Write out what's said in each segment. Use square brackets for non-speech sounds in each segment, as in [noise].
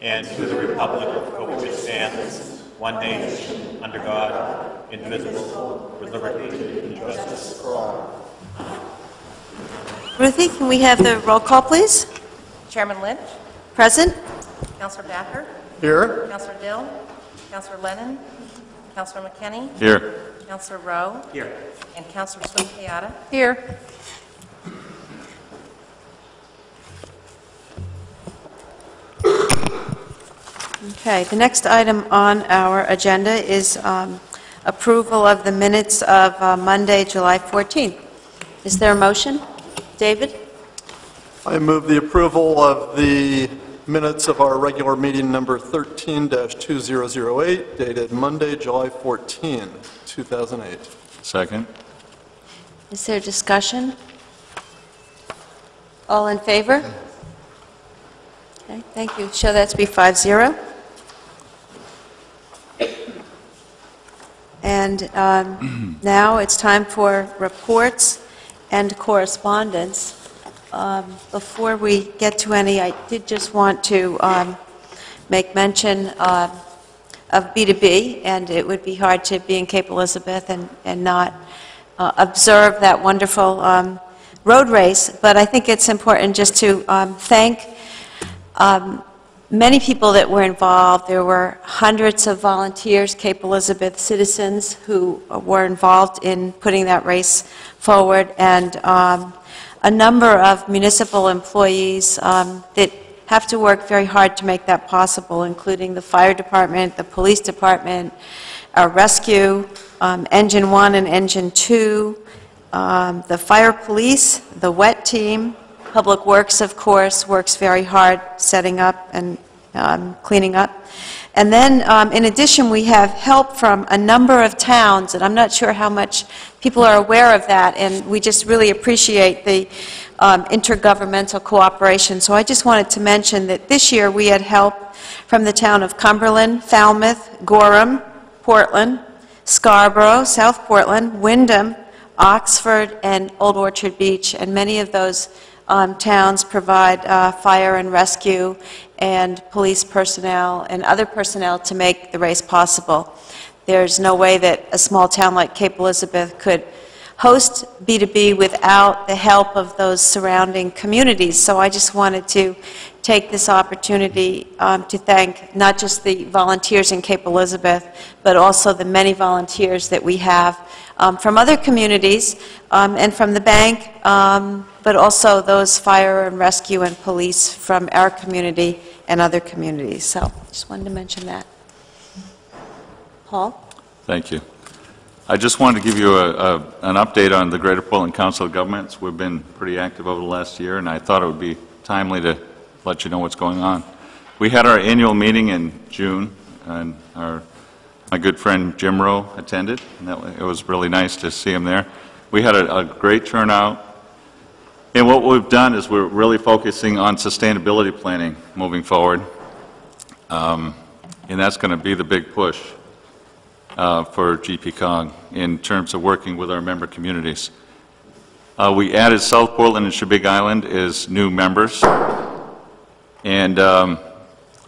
and to the republic for which it stands, one nation, under God, indivisible, with liberty and justice for all. Ruthie, can we have the roll call, please? Chairman Lynch, Present? Counselor Backer, Here? Counselor Dill, Counselor Lennon, Counselor McKinney, Here. Counselor Rowe, Here. and Counselor Swift-Kayatta. Here. Okay, the next item on our agenda is um, approval of the minutes of uh, Monday, July 14th. Is there a motion? David? I move the approval of the minutes of our regular meeting number 13-2008 dated Monday, July 14, 2008. Second. Is there discussion? All in favor? Okay, thank you. Show that to be 5-0. And um, [clears throat] now it's time for reports and correspondence. Um, Before we get to any, I did just want to um, make mention uh, of B2B, and it would be hard to be in Cape Elizabeth and and not uh, observe that wonderful um, road race, but I think it's important just to um, thank um, many people that were involved. There were hundreds of volunteers, Cape Elizabeth citizens, who were involved in putting that race forward, and um, a number of municipal employees um, that have to work very hard to make that possible, including the fire department, the police department, our rescue, um, Engine 1 and Engine 2, um, the fire police, the wet team, Public Works, of course, works very hard setting up and um, cleaning up. And then, um, in addition, we have help from a number of towns, and I'm not sure how much people are aware of that, and we just really appreciate the um, intergovernmental cooperation. So I just wanted to mention that this year we had help from the town of Cumberland, Falmouth, Gorham, Portland, Scarborough, South Portland, Windham, Oxford, and Old Orchard Beach, and many of those um, towns provide uh, fire and rescue and police personnel and other personnel to make the race possible. There's no way that a small town like Cape Elizabeth could host B2B without the help of those surrounding communities. So I just wanted to take this opportunity um, to thank not just the volunteers in Cape Elizabeth, but also the many volunteers that we have um, from other communities um, and from the bank, um, but also those fire and rescue and police from our community and other communities. So just wanted to mention that. Paul? Thank you. I just wanted to give you a, a, an update on the Greater Portland Council of Governments. We've been pretty active over the last year, and I thought it would be timely to let you know what's going on. We had our annual meeting in June, and our, my good friend Jim Rowe attended, and that, it was really nice to see him there. We had a, a great turnout, and what we've done is we're really focusing on sustainability planning moving forward, um, and that's going to be the big push uh, for GPCOG in terms of working with our member communities. Uh, We added South Portland and Chebeague Island as new members, and um,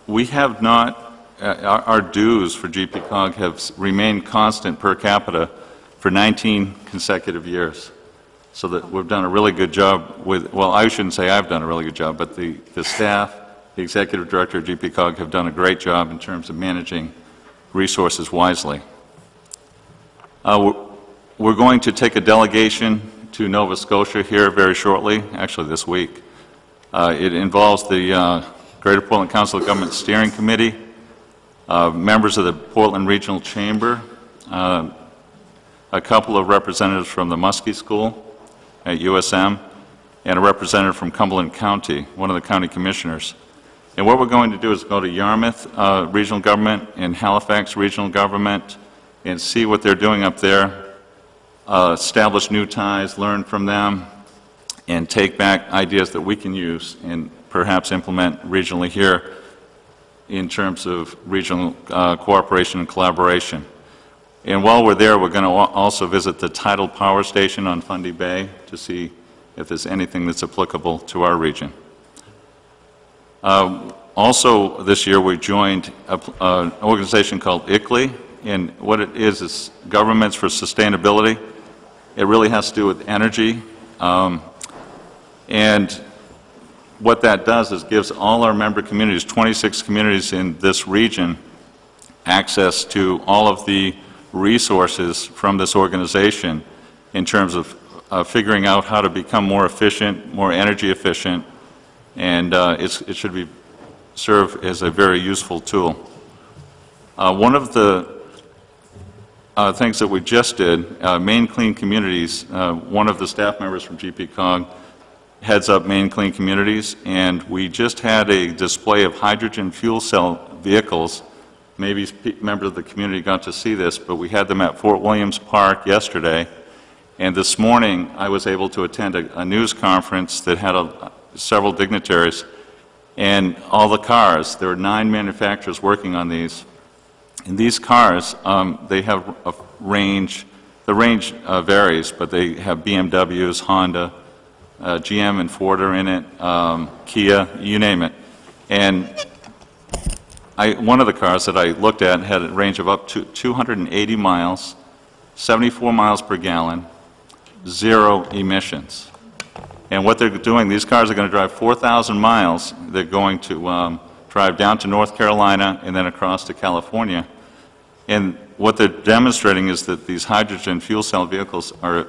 we have not, uh, our dues for GPCOG have remained constant per capita for 19 consecutive years. So that we've done a really good job with, well, I shouldn't say I've done a really good job, but the, the staff, the executive director of GPCOG have done a great job in terms of managing resources wisely. Uh, We're we're going to take a delegation to Nova Scotia here very shortly, actually this week. Uh, It involves the uh, Greater Portland Council of Government Steering Committee, uh, members of the Portland Regional Chamber, uh, a couple of representatives from the Muskie School at USM, and a representative from Cumberland County, one of the county commissioners. And what we're going to do is go to Yarmouth uh, Regional Government and Halifax Regional Government and see what they're doing up there, uh, establish new ties, learn from them, and take back ideas that we can use and perhaps implement regionally here in terms of regional uh, cooperation and collaboration. And while we're there, we're going to also visit the tidal power station on Fundy Bay to see if there's anything that's applicable to our region. Uh, Also, this year, we joined uh, an organization called ICLEI, and what it is, is Governments for Sustainability. It really has to do with energy. Um, And what that does is gives all our member communities, 26 communities in this region, access to all of the resources from this organization in terms of uh, figuring out how to become more efficient, more energy efficient, and uh, it should be, serve as a very useful tool. Uh, One of the uh, things that we just did, uh, Maine Clean Communities, uh, one of the staff members from GPCOG heads up Maine Clean Communities, and we just had a display of hydrogen fuel cell vehicles. Maybe members of the community got to see this, but we had them at Fort Williams Park yesterday. And this morning, I was able to attend a, a news conference that had a, several dignitaries, and all the cars, there are nine manufacturers working on these. And these cars, um, they have a range, the range uh, varies, but they have BMWs, Honda, uh, GM and Ford are in it, um, Kia, you name it. And I, one of the cars that I looked at had a range of up to 280 miles, 74 miles per gallon, zero emissions. And what they're doing, these cars are going to drive 4,000 miles. They're going to um, drive down to North Carolina and then across to California. And what they're demonstrating is that these hydrogen fuel cell vehicles are,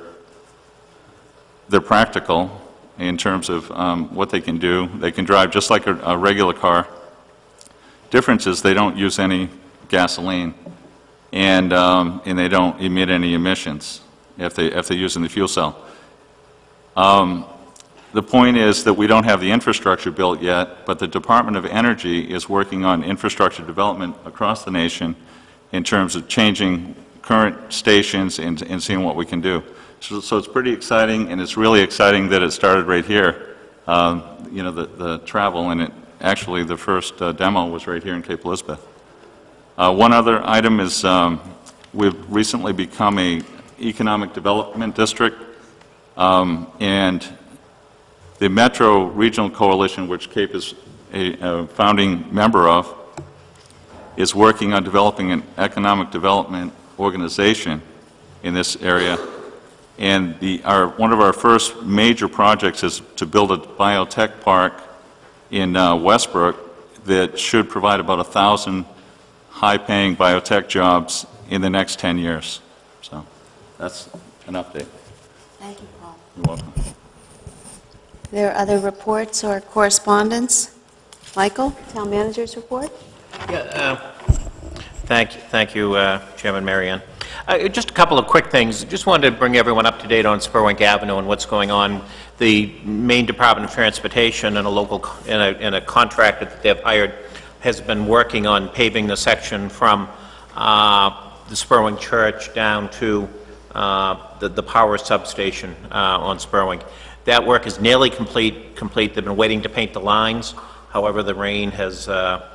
they're practical in terms of um, what they can do. They can drive just like a, a regular car. Difference is they don't use any gasoline, and, um, and they don't emit any emissions if they, if they're using the fuel cell. Um, The point is that we don't have the infrastructure built yet, but the Department of Energy is working on infrastructure development across the nation in terms of changing current stations and, and seeing what we can do. So, so it's pretty exciting, and it's really exciting that it started right here, um, you know, the, the travel, and it, actually, the first uh, demo was right here in Cape Elizabeth. Uh, One other item is, um, we've recently become a economic development district, um, and the Metro Regional Coalition, which Cape is a a founding member of, is working on developing an economic development organization in this area. And the, our, one of our first major projects is to build a biotech park in uh, Westbrook that should provide about a 1,000 high-paying biotech jobs in the next 10 years. So that's an update. Thank you, Paul. You're welcome. There are other reports or correspondence? Michael, Town Manager's report? Yeah, uh, Thank, you, thank you, uh, Chairman Mary Ann. Uh, Just a couple of quick things. Just wanted to bring everyone up to date on Spurwink Avenue and what's going on. The Maine Department of Transportation and a local, and a and a contractor that they've hired has been working on paving the section from uh, the Spurwink Church down to uh, the the power substation uh, on Spurwink. That work is nearly complete, complete. They've been waiting to paint the lines. However, the rain has uh,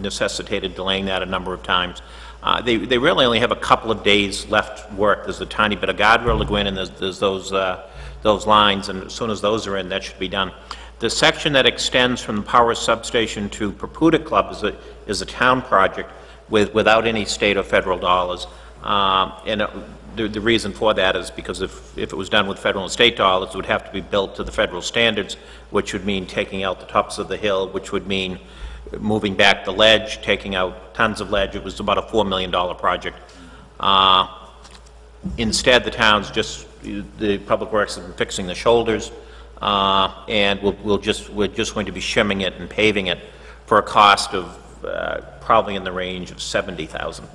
necessitated delaying that a number of times. Uh, They they really only have a couple of days left work. There's a tiny bit of guardrail to go in, and there's there's those uh, those lines, and as soon as those are in, that should be done. The section that extends from the power substation to Purpoodock Club is a is a town project with without any state or federal dollars. Um, And uh, the the reason for that is because if if it was done with federal and state dollars, it would have to be built to the federal standards, which would mean taking out the tops of the hill, which would mean moving back the ledge, taking out tons of ledge. It was about a $4 million project. Uh, Instead, the town's just, the Public Works has been fixing the shoulders, uh, and we'll we'll just, we're just going to be shimming it and paving it for a cost of uh, probably in the range of 70,000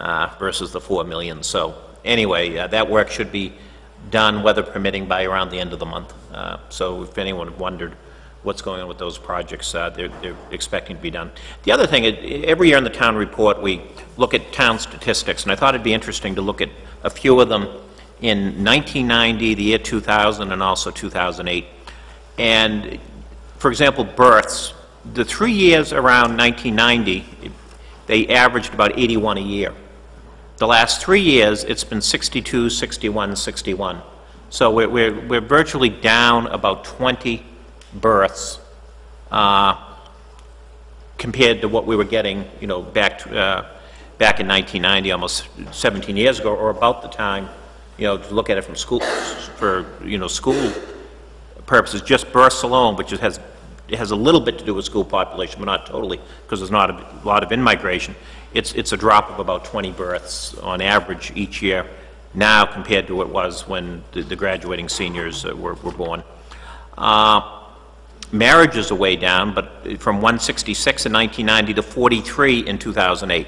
uh, versus the 4 million. So anyway, uh, that work should be done, weather permitting, by around the end of the month. Uh, So if anyone wondered what's going on with those projects, uh, they're they're expecting to be done. The other thing, every year in the town report, we look at town statistics, and I thought it'd be interesting to look at a few of them in 1990, the year 2000, and also 2008. And, for example, births, the three years around 1990, they averaged about 81 a year. The last three years, it's been 62, 61, 61. So we're, we're, we're virtually down about 20 births uh, compared to what we were getting, you know, back, to, uh, back in 1990, almost 17 years ago, or about the time, you know, to look at it from school, for, you know, school purposes, just births alone, which has, it has a little bit to do with school population, but not totally, because there's not a lot of in-migration. It's, it's a drop of about 20 births on average each year now compared to what it was when the the graduating seniors uh, were, were born. Uh, Marriages are way down, but from 166 in 1990 to 43 in 2008.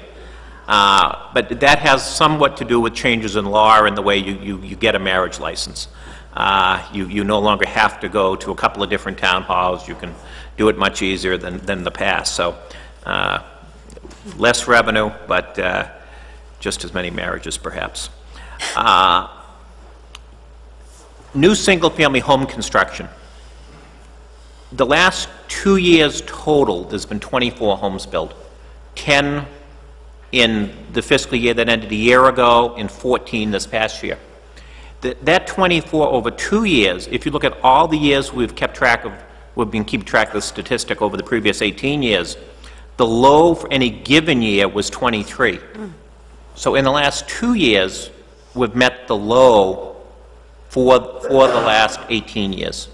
Uh, But that has somewhat to do with changes in law and the way you, you, you get a marriage license. Uh, You, you no longer have to go to a couple of different town halls. You can do it much easier than, than the past. So uh, less revenue, but uh, just as many marriages perhaps. Uh, New single-family home construction. The last two years total, there's been 24 homes built. 10 in the fiscal year that ended a year ago, and 14 this past year. Th- That 24 over two years, if you look at all the years we've kept track of, we've been keeping track of the statistic over the previous 18 years, the low for any given year was 23. So in the last two years, we've met the low for, for the last 18 years.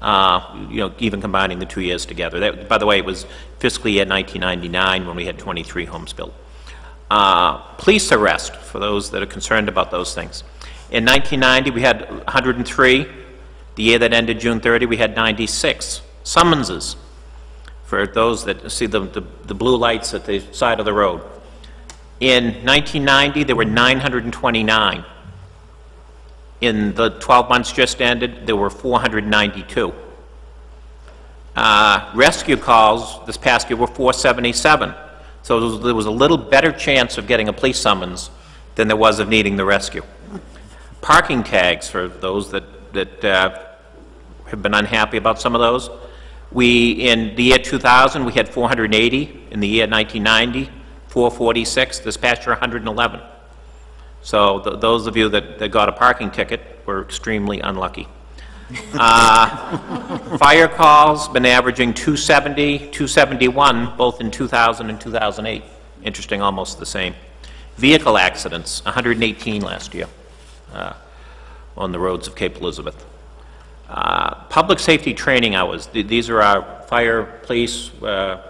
Uh, You know, even combining the two years together. That, by the way, it was fiscal year 1999 when we had 23 homes built. Uh, Police arrest, for those that are concerned about those things. In 1990, we had 103. The year that ended June 30, we had 96. Summonses, for those that see the, the the blue lights at the side of the road. In 1990, there were 929. In the 12 months just ended, there were 492. Uh, Rescue calls this past year were 477. So there was- there was a little better chance of getting a police summons than there was of needing the rescue. Parking tags, for those that, that uh, have been unhappy about some of those, we, in the year 2000, we had 480. In the year 1990, 446. This past year, 111. So th- those of you that, that got a parking ticket were extremely unlucky. Uh, [laughs] Fire calls, been averaging 270, 271, both in 2000 and 2008. Interesting, almost the same. Vehicle accidents, 118 last year uh, on the roads of Cape Elizabeth. Uh, Public safety training hours, Th- these are our fire, police, uh,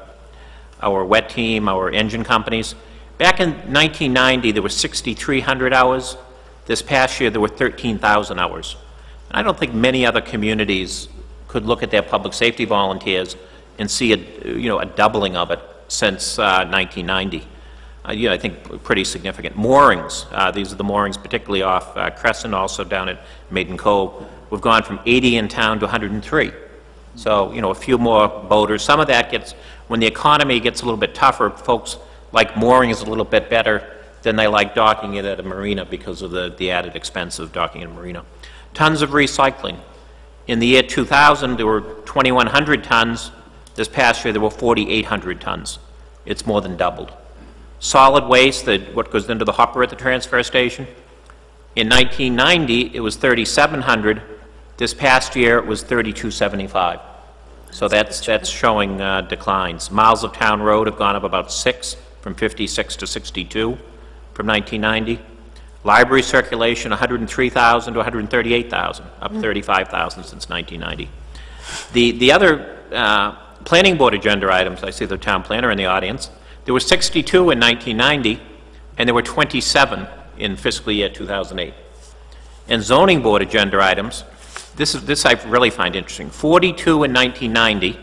our wet team, our engine companies. Back in 1990, there were 6,300 hours. This past year, there were 13,000 hours. And I don't think many other communities could look at their public safety volunteers and see a, you know, a doubling of it since uh, 1990. Uh, You know, I think pretty significant. Moorings, uh, these are the moorings particularly off uh, Crescent, also down at Maiden Cove. We've gone from 80 in town to 103. So, you know, a few more boaters. Some of that gets, when the economy gets a little bit tougher, folks like moorings a little bit better than they like docking it at a marina because of the, the added expense of docking at a marina. Tons of recycling. In the year 2000, there were 2,100 tons. This past year, there were 4,800 tons. It's more than doubled. Solid waste, that what goes into the hopper at the transfer station, in 1990, it was 3,700. This past year, it was 3,275. So that's, that's showing uh, declines. Miles of town road have gone up about six, from 56 to 62 from 1990. Library circulation, 103,000 to 138,000, up 35,000 since 1990. The, the other uh, planning board agenda items, I see the town planner in the audience, there were 62 in 1990, and there were 27 in fiscal year 2008. And zoning board agenda items, this is, this I really find interesting, 42 in 1990,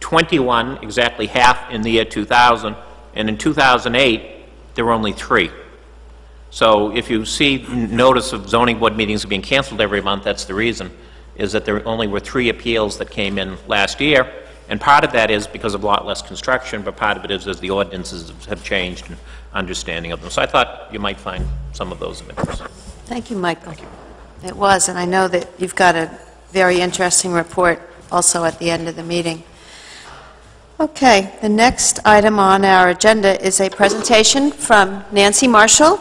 21, exactly half in the year 2000, and in 2008, there were only three. So if you see notice of zoning board meetings being canceled every month, that's the reason, is that there only were three appeals that came in last year, and part of that is because of a lot less construction, but part of it is as the ordinances have changed and understanding of them. So I thought you might find some of those of interest. Thank you, Michael. It was, and I know that you've got a very interesting report also at the end of the meeting. Okay, the next item on our agenda is a presentation from Nancy Marshall,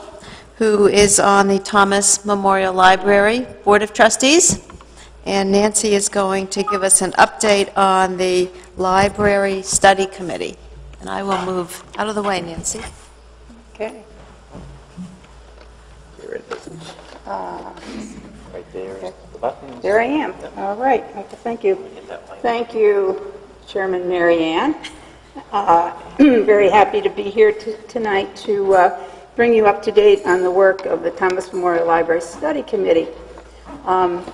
who is on the Thomas Memorial Library Board of Trustees. And Nancy is going to give us an update on the Library Study Committee. And I will move out of the way, Nancy. Okay. Uh, right there, the button. There I am. All right. Okay, Thank you. Thank you, Chairman Mary Ann. Uh, [clears throat] Very happy to be here tonight to uh, bring you up to date on the work of the Thomas Memorial Library Study Committee. Um,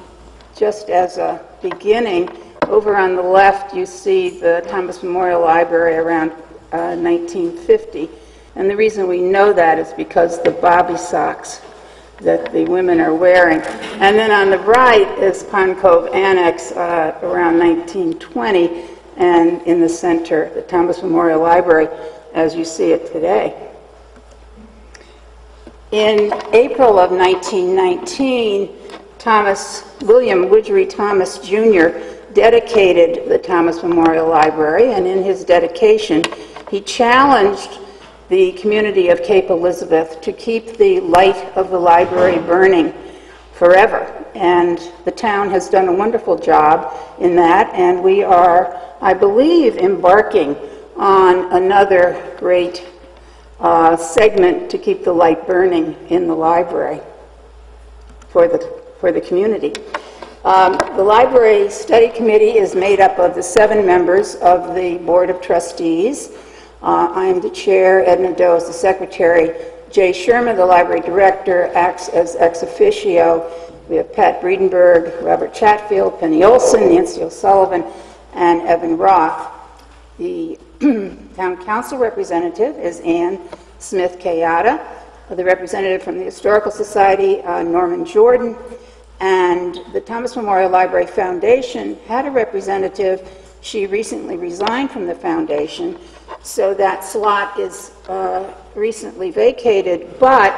Just as a beginning, over on the left, you see the Thomas Memorial Library around uh, 1950. And the reason we know that is because the bobby socks that the women are wearing. And then on the right is Pond Cove Annex uh, around 1920, and in the center, the Thomas Memorial Library, as you see it today. In April of 1919, Thomas, William Widgery Thomas Jr. dedicated the Thomas Memorial Library, and in his dedication, he challenged the community of Cape Elizabeth to keep the light of the library burning forever. And the town has done a wonderful job in that, and we are, I believe, embarking on another great uh, segment to keep the light burning in the library for the, for the community. Um, The Library Study Committee is made up of the seven members of the Board of Trustees. Uh, I am the chair, Edna Doe is the secretary, Jay Sherman, the library director, acts as ex officio. We have Pat Breedenberg, Robert Chatfield, Penny Olson, Nancy O'Sullivan, and Evan Roth. The [clears throat] town council representative is Ann Swift-Kayatta. The representative from the Historical Society, uh, Norman Jordan. And the Thomas Memorial Library Foundation had a representative. She recently resigned from the foundation, so that slot is uh, recently vacated. But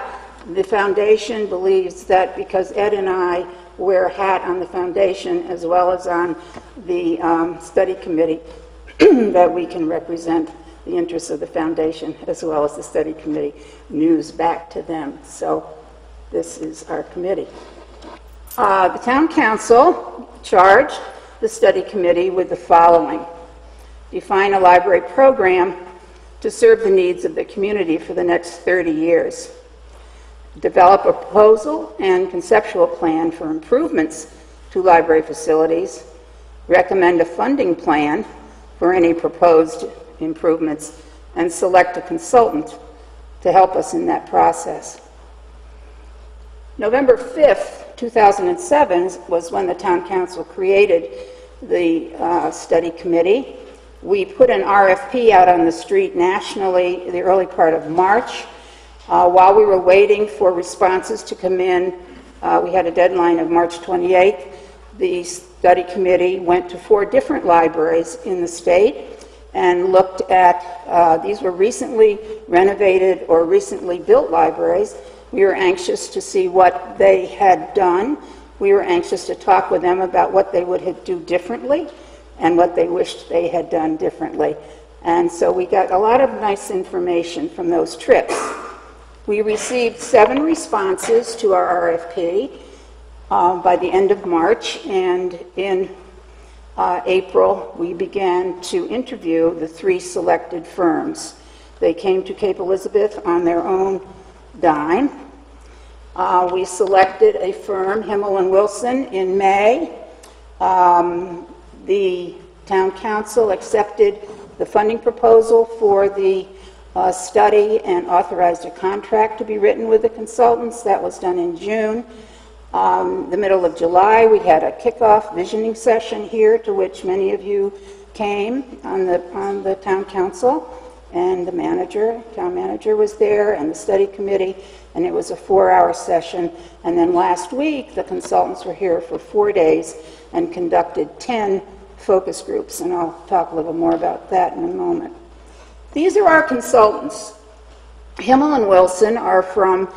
the foundation believes that because Ed and I wear a hat on the foundation as well as on the um, study committee, [clears throat] that we can represent the interests of the foundation as well as the study committee news back to them. So this is our committee. Uh, The town council charged the study committee with the following. Define a library program to serve the needs of the community for the next 30 years. Develop a proposal and conceptual plan for improvements to library facilities. Recommend a funding plan for any proposed improvements, and select a consultant to help us in that process. November 5th, 2007 was when the town council created the uh, study committee. We put an RFP out on the street nationally the early part of March. Uh, While we were waiting for responses to come in, uh, we had a deadline of March 28th. The study committee went to four different libraries in the state and looked at, uh, these were recently renovated or recently built libraries. We were anxious to see what they had done. We were anxious to talk with them about what they would do differently and what they wished they had done differently. And so we got a lot of nice information from those trips. We received seven responses to our RFP uh, by the end of March, and in uh, April, we began to interview the three selected firms. They came to Cape Elizabeth on their own dime. Uh, We selected a firm, Himmel and Wilson, in May. Um, The town council accepted the funding proposal for the uh, study and authorized a contract to be written with the consultants. That was done in June. Um, The middle of July, we had a kickoff visioning session here, to which many of you came on the, on the town council, and the manager, town manager was there, and the study committee, and it was a four-hour session. And then last week, the consultants were here for four days and conducted 10 focus groups, and I'll talk a little more about that in a moment. These are our consultants. Himmel and Wilson are from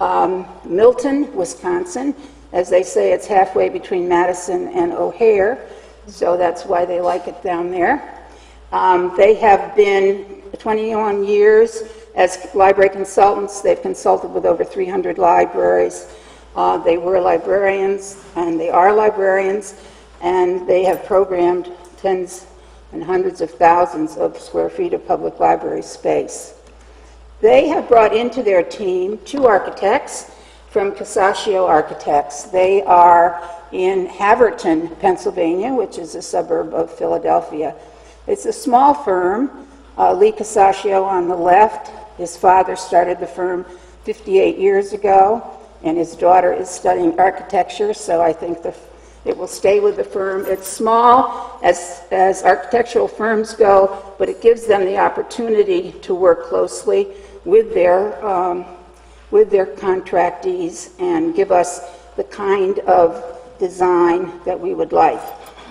um, Milton, Wisconsin. As they say, it's halfway between Madison and O'Hare, so that's why they like it down there. Um, They have been 21 years as library consultants. They've consulted with over 300 libraries. Uh, They were librarians, and they are librarians, and they have programmed tens and hundreds of thousands of square feet of public library space. They have brought into their team two architects from Casaccio Architects. They are in Havertown, Pennsylvania, which is a suburb of Philadelphia. It's a small firm. Uh, Lee Casaccio on the left. His father started the firm 58 years ago, and his daughter is studying architecture, so I think the, it will stay with the firm. It's small as, as architectural firms go, but it gives them the opportunity to work closely with their, um, with their contractees and give us the kind of design that we would like.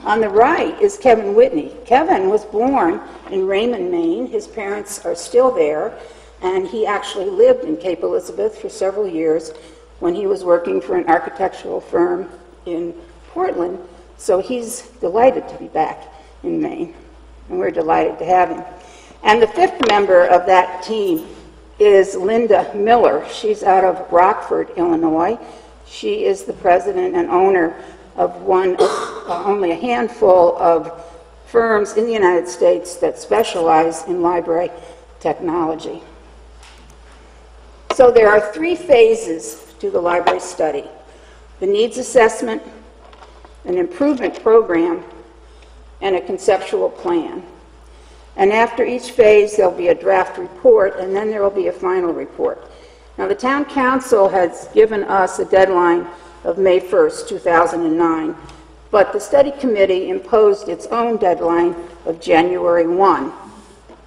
On the right is Kevin Whitney. Kevin was born in Raymond, Maine. His parents are still there, and he actually lived in Cape Elizabeth for several years when he was working for an architectural firm in Portland. So he's delighted to be back in Maine, and we're delighted to have him. And the fifth member of that team is Linda Miller. She's out of Rockford, Illinois. She is the president and owner of one of uh, only a handful of firms in the United States that specialize in library technology. So there are three phases to the library study. The needs assessment, an improvement program, and a conceptual plan. And after each phase, there'll be a draft report, and then there will be a final report. Now, the town council has given us a deadline of May 1st, 2009, but the study committee imposed its own deadline of January 1,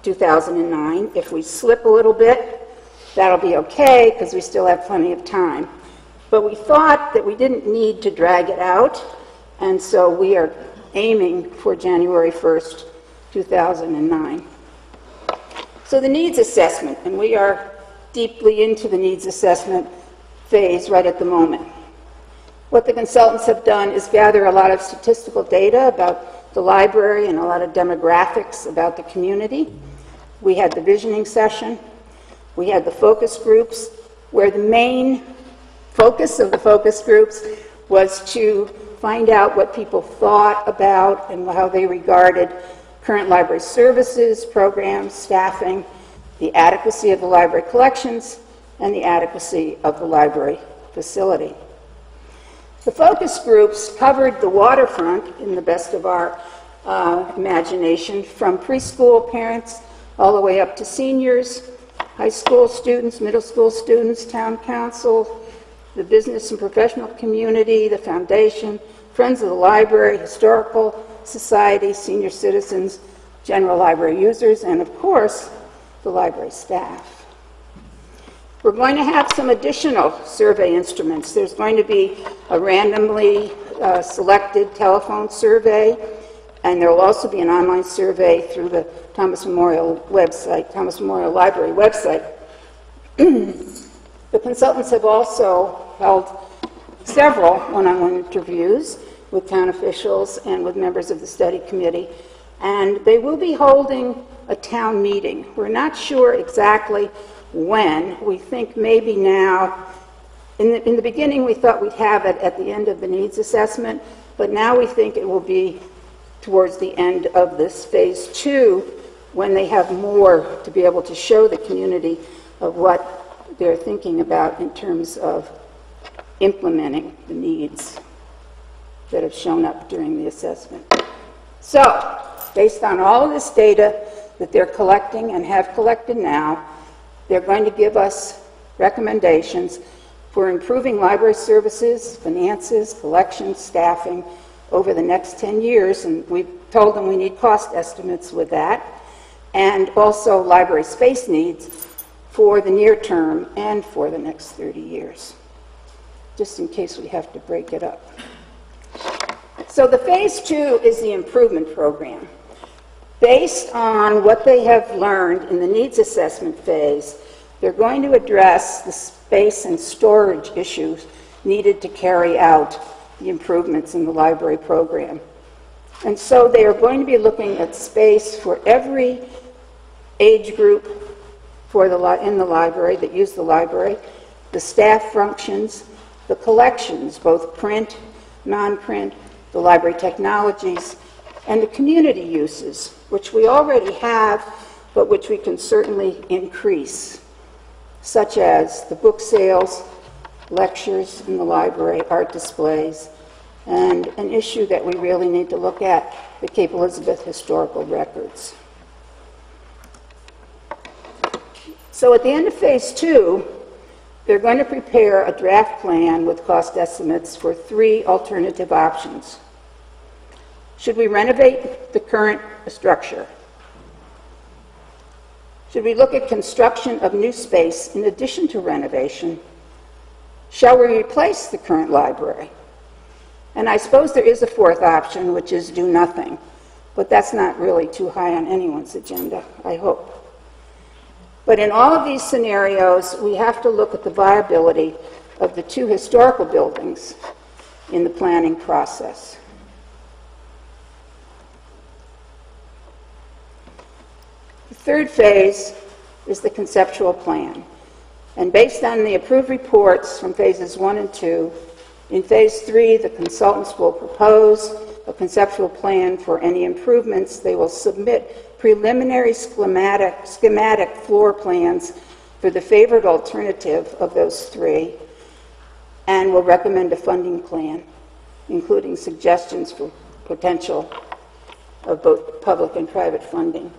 2009. If we slip a little bit, that'll be okay because we still have plenty of time. But we thought that we didn't need to drag it out, and so we are aiming for January 1st, 2009. So the needs assessment, and we are deeply into the needs assessment phase right at the moment. What the consultants have done is gather a lot of statistical data about the library and a lot of demographics about the community. We had the visioning session. We had the focus groups, where the main focus of the focus groups was to find out what people thought about and how they regarded current library services, programs, staffing, the adequacy of the library collections, and the adequacy of the library facility. The focus groups covered the waterfront in the best of our uh, imagination, from preschool parents all the way up to seniors, high school students, middle school students, town council, the business and professional community, the foundation, friends of the library, historical society, senior citizens, general library users, and of course, the library staff. We're going to have some additional survey instruments. There's going to be a randomly uh, selected telephone survey, and there will also be an online survey through the Thomas Memorial website, Thomas Memorial Library website. [clears throat] the consultants have also held several one-on-one interviews with town officials and with members of the study committee, and they will be holding a town meeting. We're not sure exactly when. We think maybe now. In the, in the beginning, we thought we'd have it at the end of the needs assessment, but now we think it will be towards the end of this phase two when they have more to be able to show the community of what they're thinking about in terms of implementing the needs that have shown up during the assessment. So, based on all this data that they're collecting and have collected now, they're going to give us recommendations for improving library services, finances, collections, staffing over the next 10 years, and we've told them we need cost estimates with that, and also library space needs for the near term and for the next 30 years, just in case we have to break it up. So the phase two is the improvement program. Based on what they have learned in the needs assessment phase, they're going to address the space and storage issues needed to carry out the improvements in the library program. And so they are going to be looking at space for every age group for the in the library that use the library, the staff functions, the collections, both print, non-print, the library technologies, and the community uses, which we already have, but which we can certainly increase, such as the book sales, lectures in the library, art displays, and an issue that we really need to look at, the Cape Elizabeth historical records. So at the end of Phase Two, they're going to prepare a draft plan with cost estimates for three alternative options. Should we renovate the current structure? Should we look at construction of new space in addition to renovation? Shall we replace the current library? And I suppose there is a fourth option, which is do nothing, but that's not really too high on anyone's agenda, I hope. But in all of these scenarios, we have to look at the viability of the two historical buildings in the planning process. The third phase is the conceptual plan. And based on the approved reports from phases one and two, in phase three, the consultants will propose a conceptual plan for any improvements. They will submit preliminary schematic, schematic floor plans for the favored alternative of those three and will recommend a funding plan, including suggestions for potential of both public and private funding.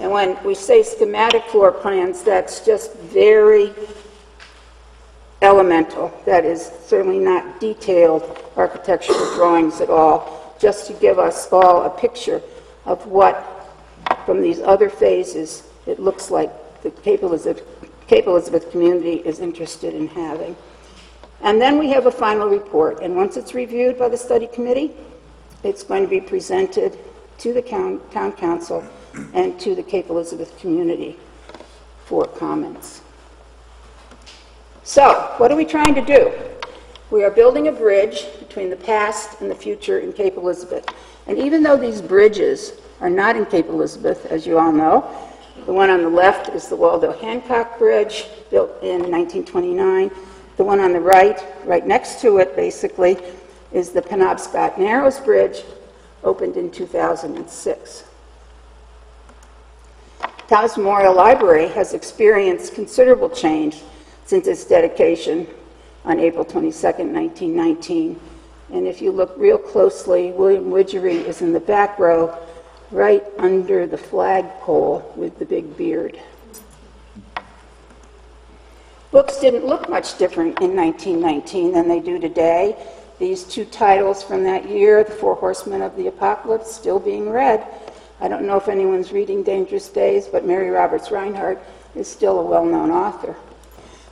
And when we say schematic floor plans, that's just very elemental. That is certainly not detailed architectural drawings at all, just to give us all a picture of what, from these other phases, it looks like the Cape Elizabeth, Cape Elizabeth community is interested in having. And then we have a final report, and once it's reviewed by the study committee, it's going to be presented to the town, town council and to the Cape Elizabeth community for comments. So, what are we trying to do? We are building a bridge between the past and the future in Cape Elizabeth. And even though these bridges are not in Cape Elizabeth, as you all know, the one on the left is the Waldo Hancock Bridge, built in 1929. The one on the right, right next to it, basically, is the Penobscot Narrows Bridge, opened in 2006. Thomas Memorial Library has experienced considerable change since its dedication on April 22, 1919. And if you look real closely, William Widgery is in the back row, right under the flagpole with the big beard. Books didn't look much different in 1919 than they do today. These two titles from that year, The Four Horsemen of the Apocalypse, still being read. I don't know if anyone's reading Dangerous Days, but Mary Roberts Rinehart is still a well known author.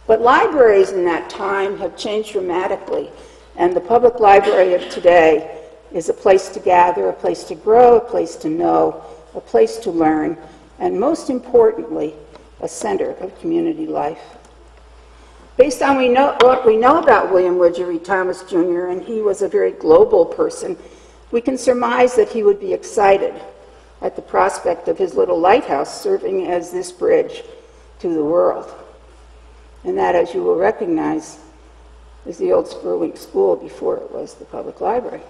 But libraries in that time have changed dramatically, and the public library of today is a place to gather, a place to grow, a place to know, a place to learn, and most importantly, a center of community life. Based on we know, what we know about William Widgery Thomas Jr., and he was a very global person, we can surmise that he would be excited at the prospect of his little lighthouse serving as this bridge to the world. And that, as you will recognize, is the old Spurwink School before it was the public library.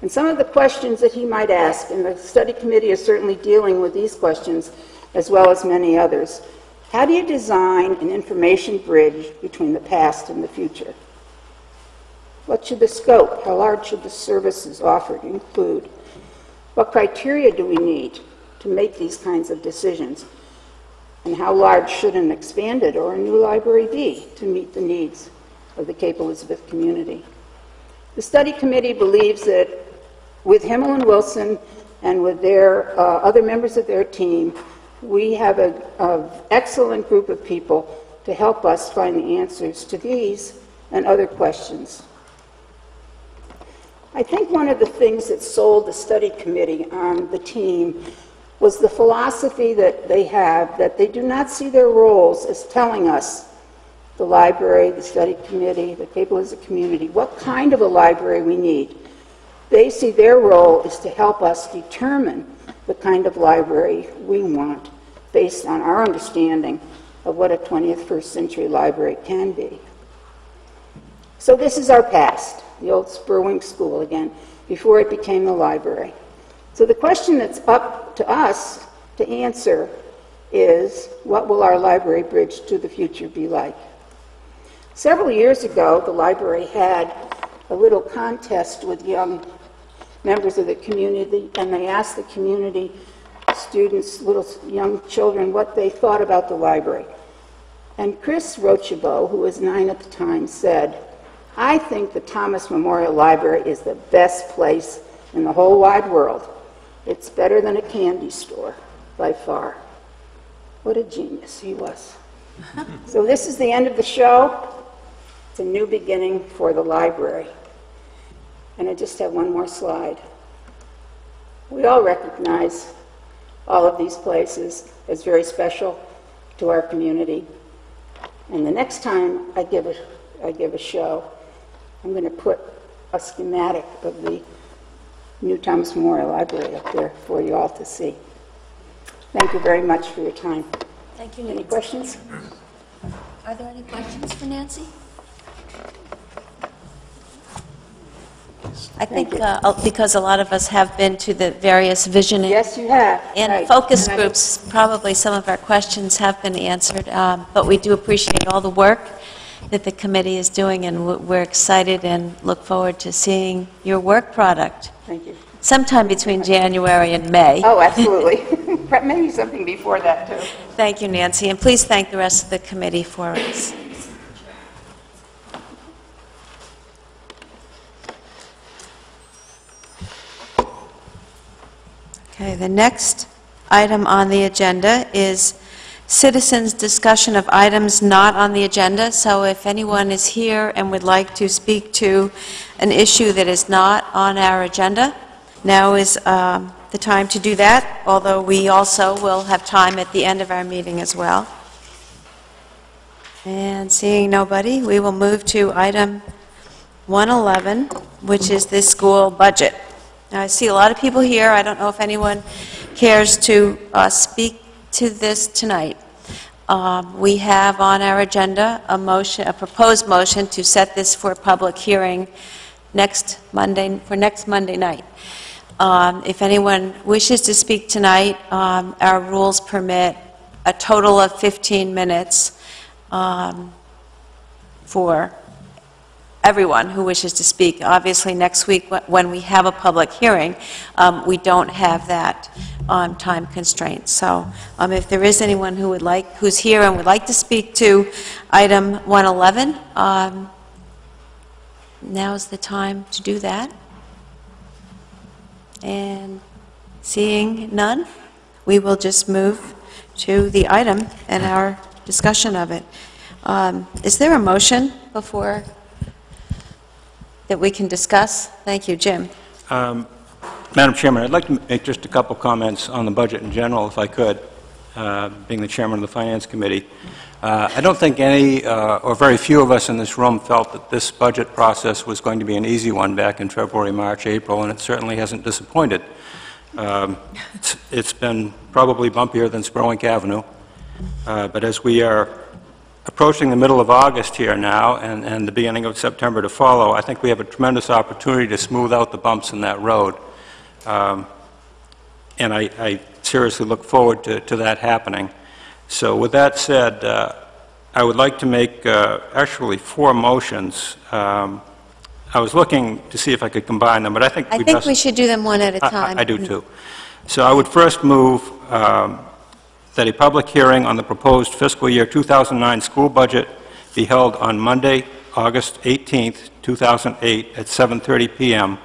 And some of the questions that he might ask, and the study committee is certainly dealing with these questions as well as many others. How do you design an information bridge between the past and the future? What should the scope, how large should the services offered include? What criteria do we need to make these kinds of decisions? And how large should an expanded or a new library be to meet the needs of the Cape Elizabeth community? The study committee believes that with Himmel and Wilson and with their uh, other members of their team, we have an excellent group of people to help us find the answers to these and other questions. I think one of the things that sold the study committee on the team was the philosophy that they have that they do not see their roles as telling us, the library, the study committee, the Cape Elizabeth community, what kind of a library we need. They see their role is to help us determine the kind of library we want based on our understanding of what a 20th first century library can be. So this is our past, the old Spurwink School again, before it became the library. So the question that's up to us to answer is, what will our library bridge to the future be like? Several years ago, the library had a little contest with young members of the community, and they asked the community students, little young children, what they thought about the library. And Chris Rochabeau, who was nine at the time, said, I think the Thomas Memorial Library is the best place in the whole wide world. It's better than a candy store, by far. What a genius he was. [laughs] so, this is the end of the show. It's a new beginning for the library. And I just have one more slide. We all recognize all of these places as very special to our community. And the next time I give a, I give a show, I'm going to put a schematic of the new Thomas Memorial Library up there for you all to see. Thank you very much for your time. Thank you, Any questions? Are there any questions for Nancy? I think, uh, because a lot of us have been to the various visioning Yes, you have. and Right. focus And I- groups, probably some of our questions have been answered, um, but we do appreciate all the work that the committee is doing, and w- we're excited and look forward to seeing your work product Thank you. sometime between January and May. Oh, absolutely. [laughs] Maybe something before that, too. Thank you, Nancy, and please thank the rest of the committee for us. Okay, the next item on the agenda is citizens' discussion of items not on the agenda. So if anyone is here and would like to speak to an issue that is not on our agenda, now is um, the time to do that, although we also will have time at the end of our meeting as well. And seeing nobody, we will move to item 111, which is the school budget. Now, I see a lot of people here. I don't know if anyone cares to uh, speak to this tonight. Um, We have on our agenda a motion, a proposed motion to set this for a public hearing next Monday, for next Monday night. Um, If anyone wishes to speak tonight, um, our rules permit a total of 15 minutes um, for everyone who wishes to speak. Obviously, next week, when we have a public hearing, um, we don't have that um, time constraint. So um, if there is anyone who would like, who's here and would like to speak to item 111, um, now is the time to do that. And seeing none, we will just move to the item and our discussion of it. Um, Is there a motion before, that we can discuss? Thank you, Jim. Madam Chairman, I'd like to make just a couple comments on the budget in general, if I could, uh, being the chairman of the Finance Committee. Uh, I don't think any, uh, or very few of us in this room felt that this budget process was going to be an easy one back in February, March, April, and it certainly hasn't disappointed. Um, It's it's been probably bumpier than Spurwink Avenue, Uh, but as we are approaching the middle of August here now, and and the beginning of September to follow, I think we have a tremendous opportunity to smooth out the bumps in that road. Um, And I I seriously look forward to to that happening. So with that said, uh, I would like to make uh, actually four motions. Um, I was looking to see if I could combine them, but I think I we think we should do them one at a time. I I do too. So I would first move um, that a public hearing on the proposed fiscal year 2009 school budget be held on Monday, August 18, 2008, at 7:30 PM,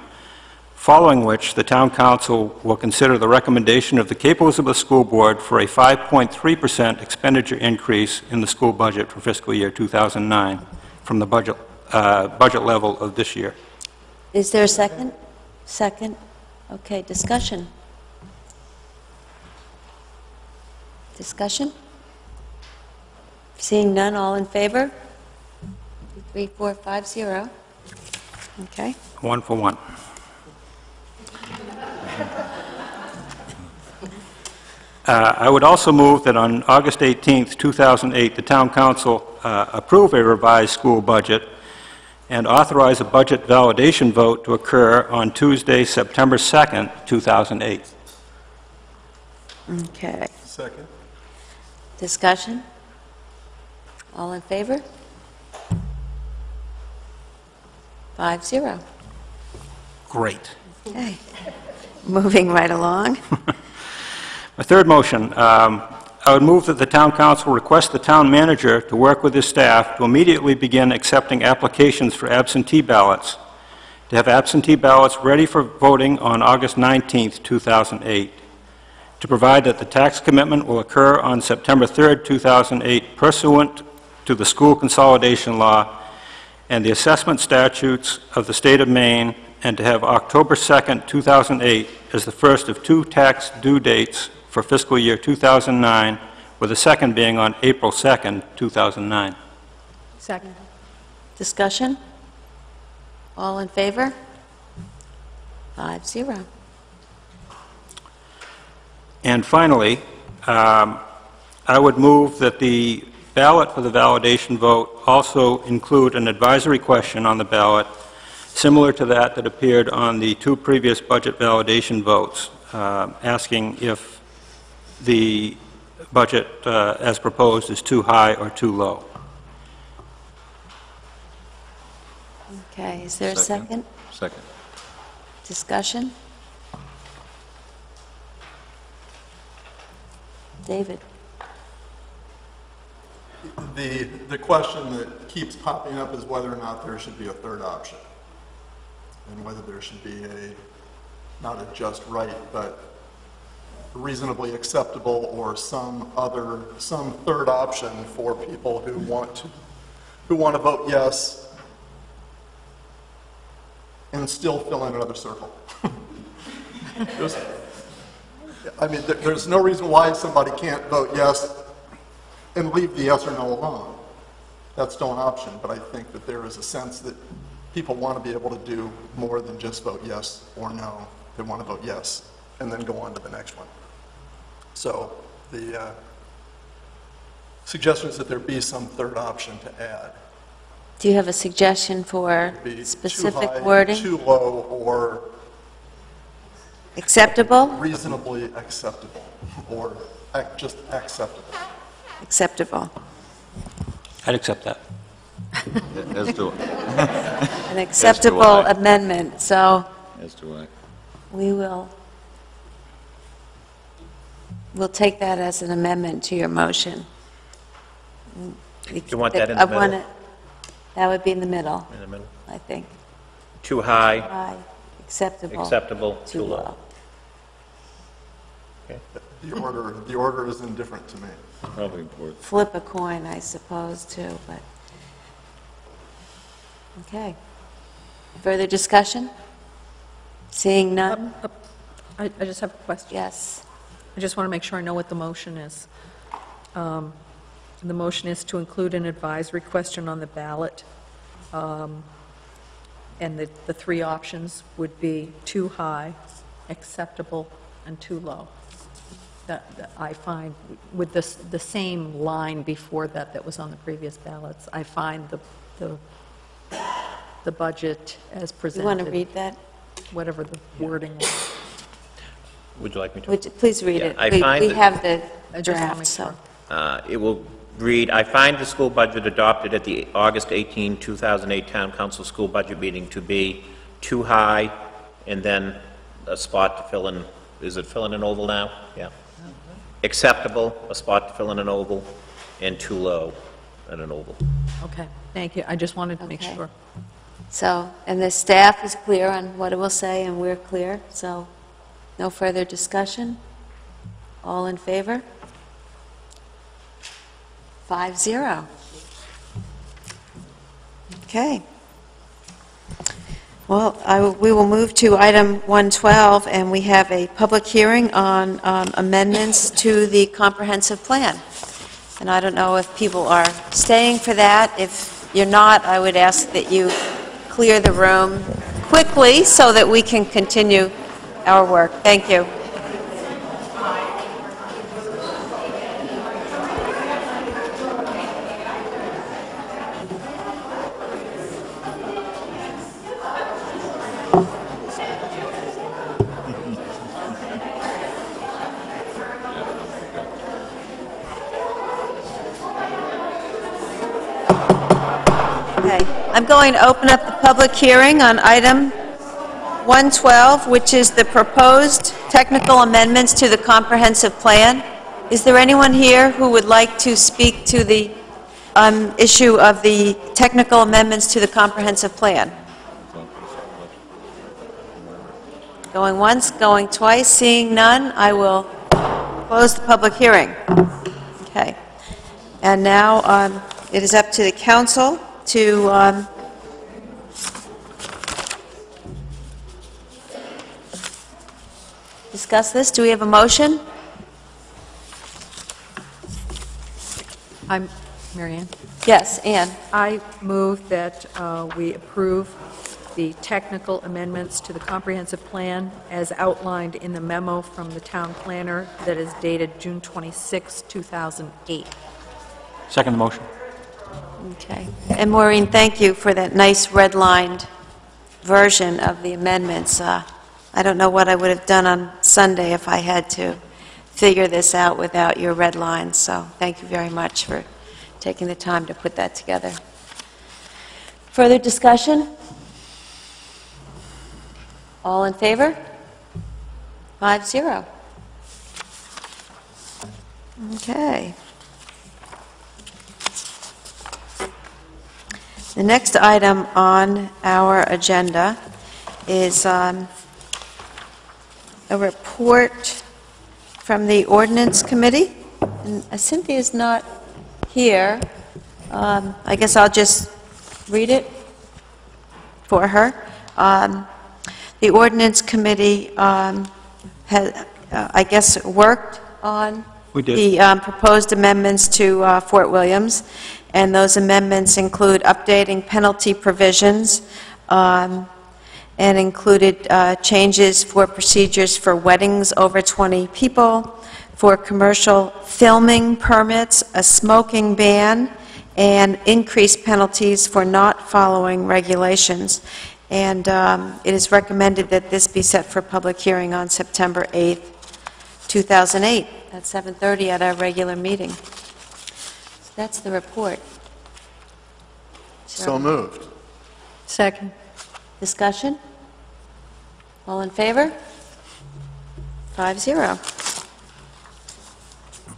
following which the town council will consider the recommendation of the Cape Elizabeth School Board for a 5.3% expenditure increase in the school budget for fiscal year 2009 from the budget, uh, budget level of this year. Is there a second? Second? Okay, discussion. Discussion? Seeing none, all in favor? Three, four, five, zero. Okay. One for one. [laughs] Uh, I would also move that on August 18th, 2008, the town council uh, approve a revised school budget and authorize a budget validation vote to occur on Tuesday, September 2nd, 2008. Okay. Second. Discussion? All in favor? Five, zero. Great. Okay. Moving right along. [laughs] My third motion, um, I would move that the town council request the town manager to work with his staff to immediately begin accepting applications for absentee ballots, to have absentee ballots ready for voting on August 19th, 2008, to provide that the tax commitment will occur on September 3rd, 2008 pursuant to the school consolidation law and the assessment statutes of the state of Maine, and to have October 2nd, 2008 as the first of two tax due dates for fiscal year 2009, with the second being on April 2nd, 2009. Second. Discussion? All in favor? Five, zero. And finally, um, I would move that the ballot for the validation vote also include an advisory question on the ballot, similar to that that appeared on the two previous budget validation votes, uh, asking if the budget uh, as proposed is too high or too low. Okay, is there a second? Second. Discussion? David? The, the question that keeps popping up is whether or not there should be a third option. And whether there should be a, not a just right, but reasonably acceptable or some other, some third option for people who want to, who want to vote yes and still fill in another circle. [laughs] I mean, there- there's no reason why somebody can't vote yes and leave the yes or no alone. That's still an option, but I think that there is a sense that people want to be able to do more than just vote yes or no. They want to vote yes and then go on to the next one. So the uh, suggestion is that there be some third option to add. Do you have a suggestion for Be too specific high, wording? Too low, or Acceptable? reasonably acceptable, or ac- just acceptable. Acceptable. I'd accept that. [laughs] As do, [laughs] An acceptable I. amendment, so as do I. we will, we'll take that as an amendment to your motion. You want that in the I want middle? it- That would be in the middle, In the middle. I think. Too high, Aye, acceptable. acceptable, too low. The order, the order is indifferent to me. Probably important. Flip a coin, I suppose, too, but, okay. Further discussion? Seeing none? I I just have a question. Yes. I just want to make sure I know what the motion is. Um, The motion is to include an advisory question on the ballot, um, and the the three options would be too high, acceptable, and too low. That that I find, with this, the same line before that that was on the previous ballots, I find the, the the budget as You presented. want to read that? Whatever the wording is. Would you like me to? Would you please read Yeah, it? I We- find We that- have the I just wanna draft, make so. sure. Uh, It will read, "I find the school budget adopted at the August 18, 2008 Town Council School Budget Meeting to be too high," and then a spot to fill in, is it filling an oval now? Yeah. Acceptable, a spot to fill in an oval, and too low, and an oval. Okay, thank you. I just wanted to make Okay. sure. So, and the staff is clear on what it will say, and we're clear, so no further discussion? All in favor? Five, zero. Okay. Well, I we will move to item 112, and we have a public hearing on um, amendments to the comprehensive plan. And I don't know if people are staying for that. If you're not, I would ask that you clear the room quickly so that we can continue our work. Thank you. I'm going to open up the public hearing on item 112, which is the proposed technical amendments to the comprehensive plan. Is there anyone here who would like to speak to the um, issue of the technical amendments to the comprehensive plan? Going once, going twice, seeing none, I will close the public hearing. Okay. And now um, it is up to the council to um, discuss this. Do we have a motion? I'm, Mary Ann? Yes, Anne. I move that uh, we approve the technical amendments to the comprehensive plan as outlined in the memo from the town planner that is dated June 26, 2008. Second the motion. Okay. And Maureen, thank you for that nice red-lined version of the amendments. Uh, I don't know what I would have done on Sunday if I had to figure this out without your red lines, so thank you very much for taking the time to put that together. Further discussion? All in favor? Five zero. Okay. The next item on our agenda is um, a report from the ordinance committee. And uh, Cynthia's not here. Um, I guess I'll just read it for her. Um, The ordinance committee um, had, uh, I guess, worked on We did. the um, proposed amendments to uh, Fort Williams, and those amendments include updating penalty provisions, um, and included uh, changes for procedures for weddings over 20 people, for commercial filming permits, a smoking ban, and increased penalties for not following regulations. And um, it is recommended that this be set for public hearing on September 8th, 2008, at 7:30 at our regular meeting. So That's the report. So moved. Second. Discussion? All in favor? Five zero.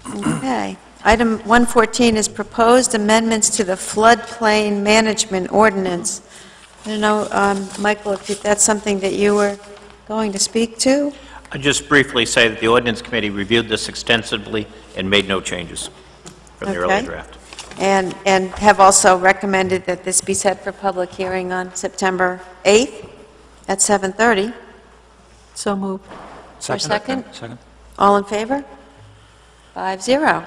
Okay. Item 114 is proposed amendments to the floodplain management ordinance. I don't know, um, Michael, if that's something that you were going to speak to? I'll just briefly say that the ordinance committee reviewed this extensively and made no changes from the early Okay. draft. And, and have also recommended that this be set for public hearing on September 8th at 7:30. So moved. Is second? Second. All in favor? Five zero.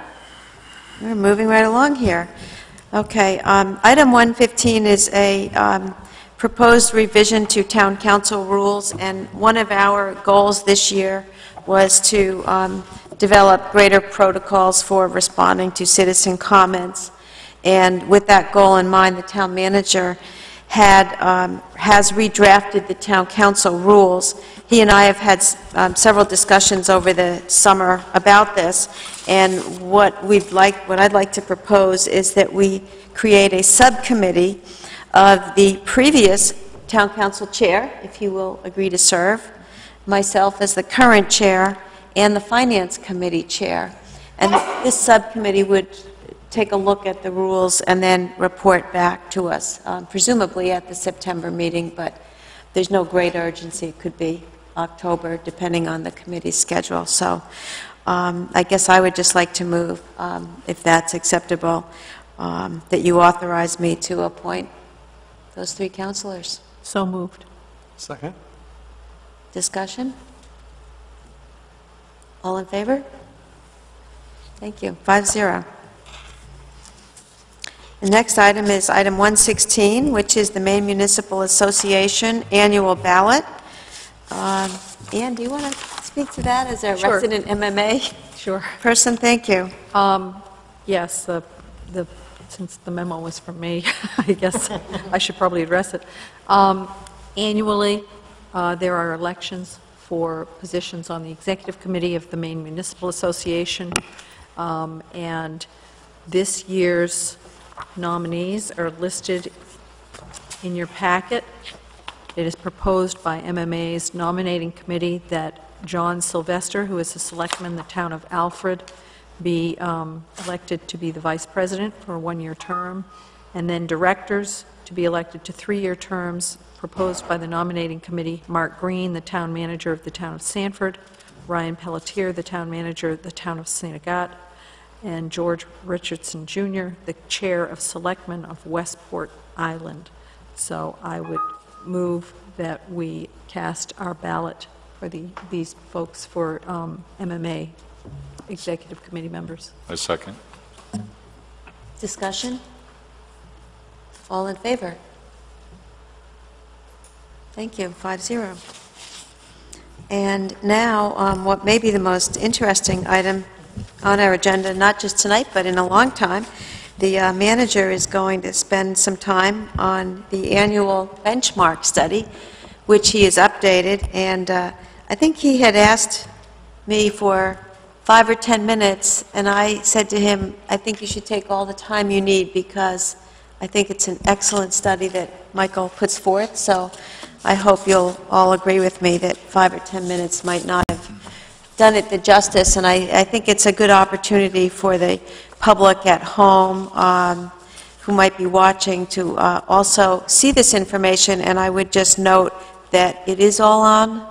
We're moving right along here. Okay, um, item 115 is a um, proposed revision to town council rules, and one of our goals this year was to um, develop greater protocols for responding to citizen comments. And with that goal in mind, the town manager had, um, has redrafted the town council rules. He and I have had um, several discussions over the summer about this, and what we'd like, what I'd like to propose is that we create a subcommittee of the previous town council chair, if he will agree to serve, myself as the current chair, and the finance committee chair. And this subcommittee would take a look at the rules and then report back to us, um, presumably at the September meeting, but there's no great urgency. It could be October, depending on the committee's schedule. So um, I guess I would just like to move, um, if that's acceptable, um, that you authorize me to appoint those three councilors. So moved. Second? Discussion? All in favor? Thank you. Five zero. The next item is item 116, which is the Maine Municipal Association Annual Ballot. Um, Ann, do you want to speak to that as a Sure. resident MMA Sure. person? Thank you. Um, Yes, the, the, since the memo was from me, [laughs] I guess I should probably address it. Um, Annually, uh, there are elections for positions on the Executive Committee of the Maine Municipal Association, Um, and this year's nominees are listed In your packet, it is proposed by MMA's nominating committee that John Sylvester, who is a selectman in the town of Alfred, be um, elected to be the vice president for a one-year term, and then directors to be elected to three-year terms, proposed by the nominating committee, Mark Green, the town manager of the town of Sanford, Ryan Pelletier, the town manager of the town of St. Agatha, and George Richardson Jr., the Chair of Selectmen of Westport Island. So I would move that we cast our ballot for the, these folks for um, MMA Executive Committee members. A second. Discussion? All in favor? Thank you, five zero. And now, um, what may be the most interesting item on our agenda, not just tonight, but in a long time, the uh, manager is going to spend some time on the annual benchmark study, which he has updated, and uh, I think he had asked me for five or 10 minutes, and I said to him, I think you should take all the time you need, because I think it's an excellent study that Michael puts forth, so I hope you'll all agree with me that five or 10 minutes might not have done it the justice, and I, I think it's a good opportunity for the public at home um, who might be watching to uh, also see this information, and I would just note that it is all on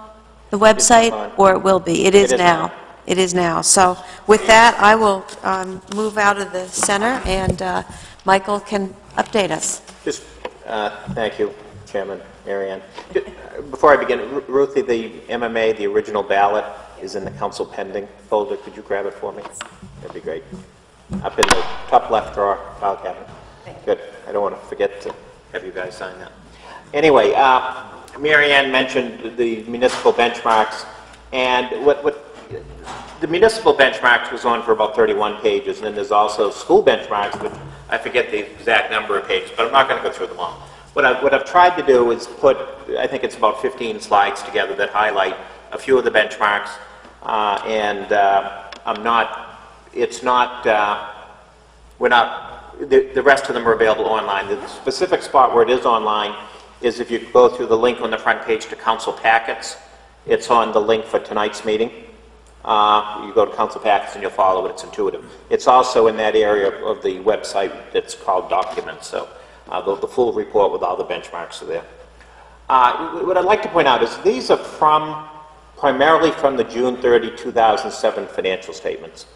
the website, or it will be. It is It is now. now. It is now. So with that, I will um, move out of the center, and uh, Michael can update us. Just, uh, thank you, Chairman, Mary Ann. Ju- uh, Before I begin, Ru- Ruthie, the MMA, the original ballot is in the council pending folder. Could you grab it for me? That'd be great. Up in the top left drawer, file cabinet. Good. I don't want to forget to have you guys sign that. Anyway, uh, Mary Ann mentioned the municipal benchmarks, and what, what, the municipal benchmarks was on for about 31 pages, and then there's also school benchmarks, but I forget the exact number of pages, but I'm not going to go through them all. What I've, what I've tried to do is put, I think it's about 15 slides together that highlight a few of the benchmarks, uh, and uh, I'm not, it's not, uh, we're not, the, the rest of them are available online. The specific spot where it is online is if you go through the link on the front page to council packets. It's on the link for tonight's meeting. Uh, you go to council packets and you'll follow it. It's intuitive. It's also in that area of the website that's called documents. So uh, the, the full report with all the benchmarks are there. Uh, what I'd like to point out is these are from primarily from the June 30, 2007 financial statements.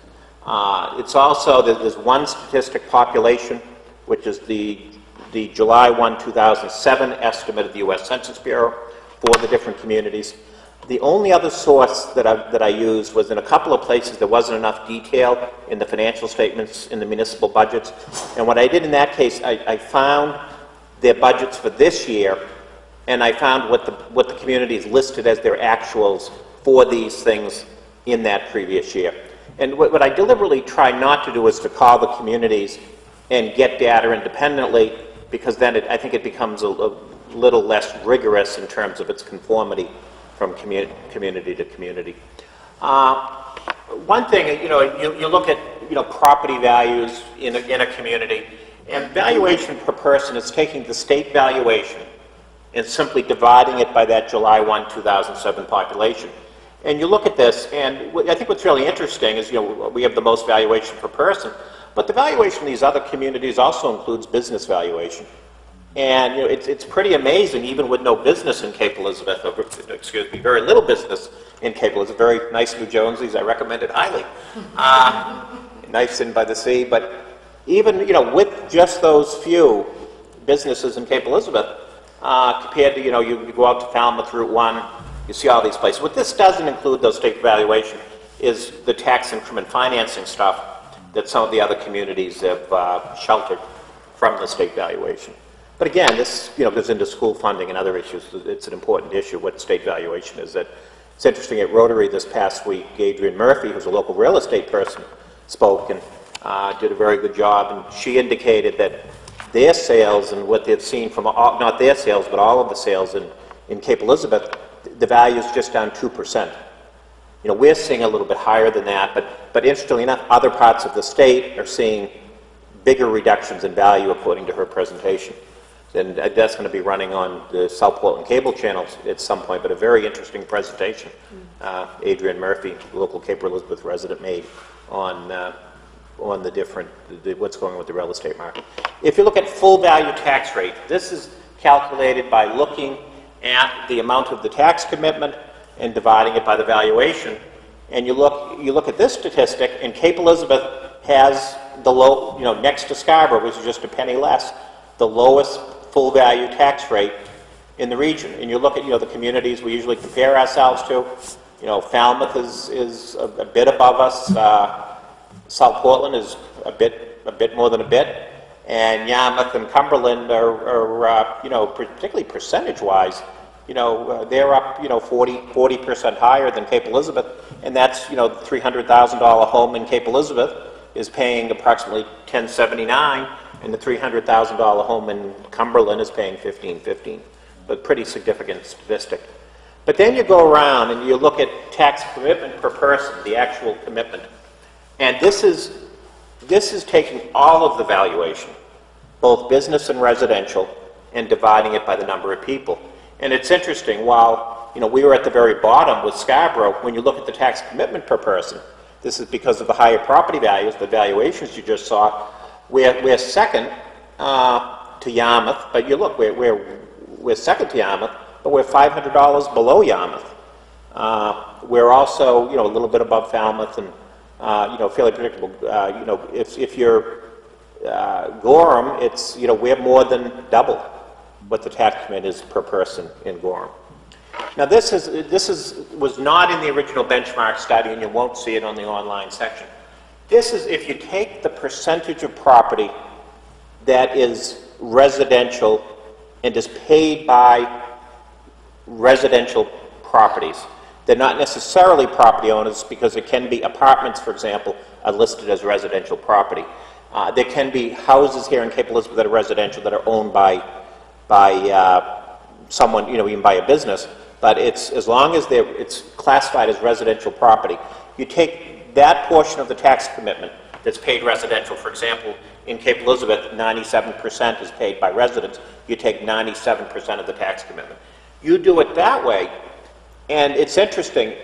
Uh, it's also there- there's one statistic population, which is the the July 1, 2007 estimate of the U.S. Census Bureau for the different communities. The only other source that I, that I used was in a couple of places there wasn't enough detail in the financial statements in the municipal budgets. And what I did in that case, I, I found their budgets for this year, and I found what the, what the communities listed as their actuals for these things in that previous year. And what, what I deliberately try not to do is to call the communities and get data independently, because then it, I think it becomes a, a little less rigorous in terms of its conformity from commu- community to community. Uh, one thing, you know, you, you look at, you know, property values in a, in a community, and valuation per person is taking the state valuation and simply dividing it by that July 1, 2007 population. And you look at this, and I think what's really interesting is, you know, we have the most valuation per person, but the valuation in these other communities also includes business valuation. And, you know, it's, it's pretty amazing, even with no business in Cape Elizabeth, or, excuse me, very little business in Cape Elizabeth, very nice New Jonesies, I recommend it highly. Uh, nice Inn by the Sea, but even, you know, with just those few businesses in Cape Elizabeth, uh, compared to, you know, you, you go out to Falmouth Route 1, you see all these places. What this doesn't include, though, state valuation, is the tax increment financing stuff that some of the other communities have uh, sheltered from the state valuation. But again, this, you know, goes into school funding and other issues. It's an important issue, what state valuation is. That It's interesting, at Rotary this past week, Adrian Murphy, who's a local real estate person, spoke and uh, did a very good job, and she indicated that their sales and what they've seen from, all, not their sales, but all of the sales in, in Cape Elizabeth, the value is just down 2%. You know, we're seeing a little bit higher than that, but, but interestingly enough, other parts of the state are seeing bigger reductions in value according to her presentation. And that's going to be running on the South Portland cable channels at some point, but a very interesting presentation. Uh, Adrian Murphy, local Cape Elizabeth resident, made on, uh, on the different, the- what's going on with the real estate market. If you look at full value tax rate, this is calculated by looking at the amount of the tax commitment and dividing it by the valuation. And you look, you look at this statistic, and Cape Elizabeth has the low, you know, next to Scarborough, which is just a penny less, the lowest full value tax rate in the region. And you look at, you know, the communities we usually compare ourselves to, you know, Falmouth is, is a a bit above us, uh, South Portland is a bit, a bit more than a bit, and Yarmouth and Cumberland are, are uh, you know, particularly percentage-wise, you know, uh, they're up, you know, 40, 40% higher than Cape Elizabeth, and that's, you know, the $300,000 home in Cape Elizabeth is paying approximately 1079, and the $300,000 home in Cumberland is paying 1515, but pretty significant statistic. But then you go around and you look at tax commitment per person, the actual commitment. And this is, this is taking all of the valuation, both business and residential, and dividing it by the number of people. And it's interesting, while, you know, we were at the very bottom with Scarborough, when you look at the tax commitment per person, this is because of the higher property values, the valuations you just saw, we're, we're second uh, to Yarmouth, but you look, we're, we're, we're second to Yarmouth, but we're $500 below Yarmouth. Uh, We're also, you know, a little bit above Falmouth and, uh, you know, fairly predictable. Uh, You know, if, if you're uh, Gorham, it's, you know, we're more than double what the tax commitment is per person in Gorham. Now, this is, this is, was not in the original benchmark study, and you won't see it on the online section. This is if you take the percentage of property that is residential and is paid by residential properties. They're not necessarily property owners because it can be apartments, for example, are listed as residential property. Uh, there can be houses here in Cape Elizabeth that are residential that are owned by, by uh, someone, you know, even by a business, but it's, as long as it's classified as residential property, you take that portion of the tax commitment that's paid residential, for example, in Cape Elizabeth, 97% is paid by residents, you take 97% of the tax commitment. You do it that way, and it's interesting,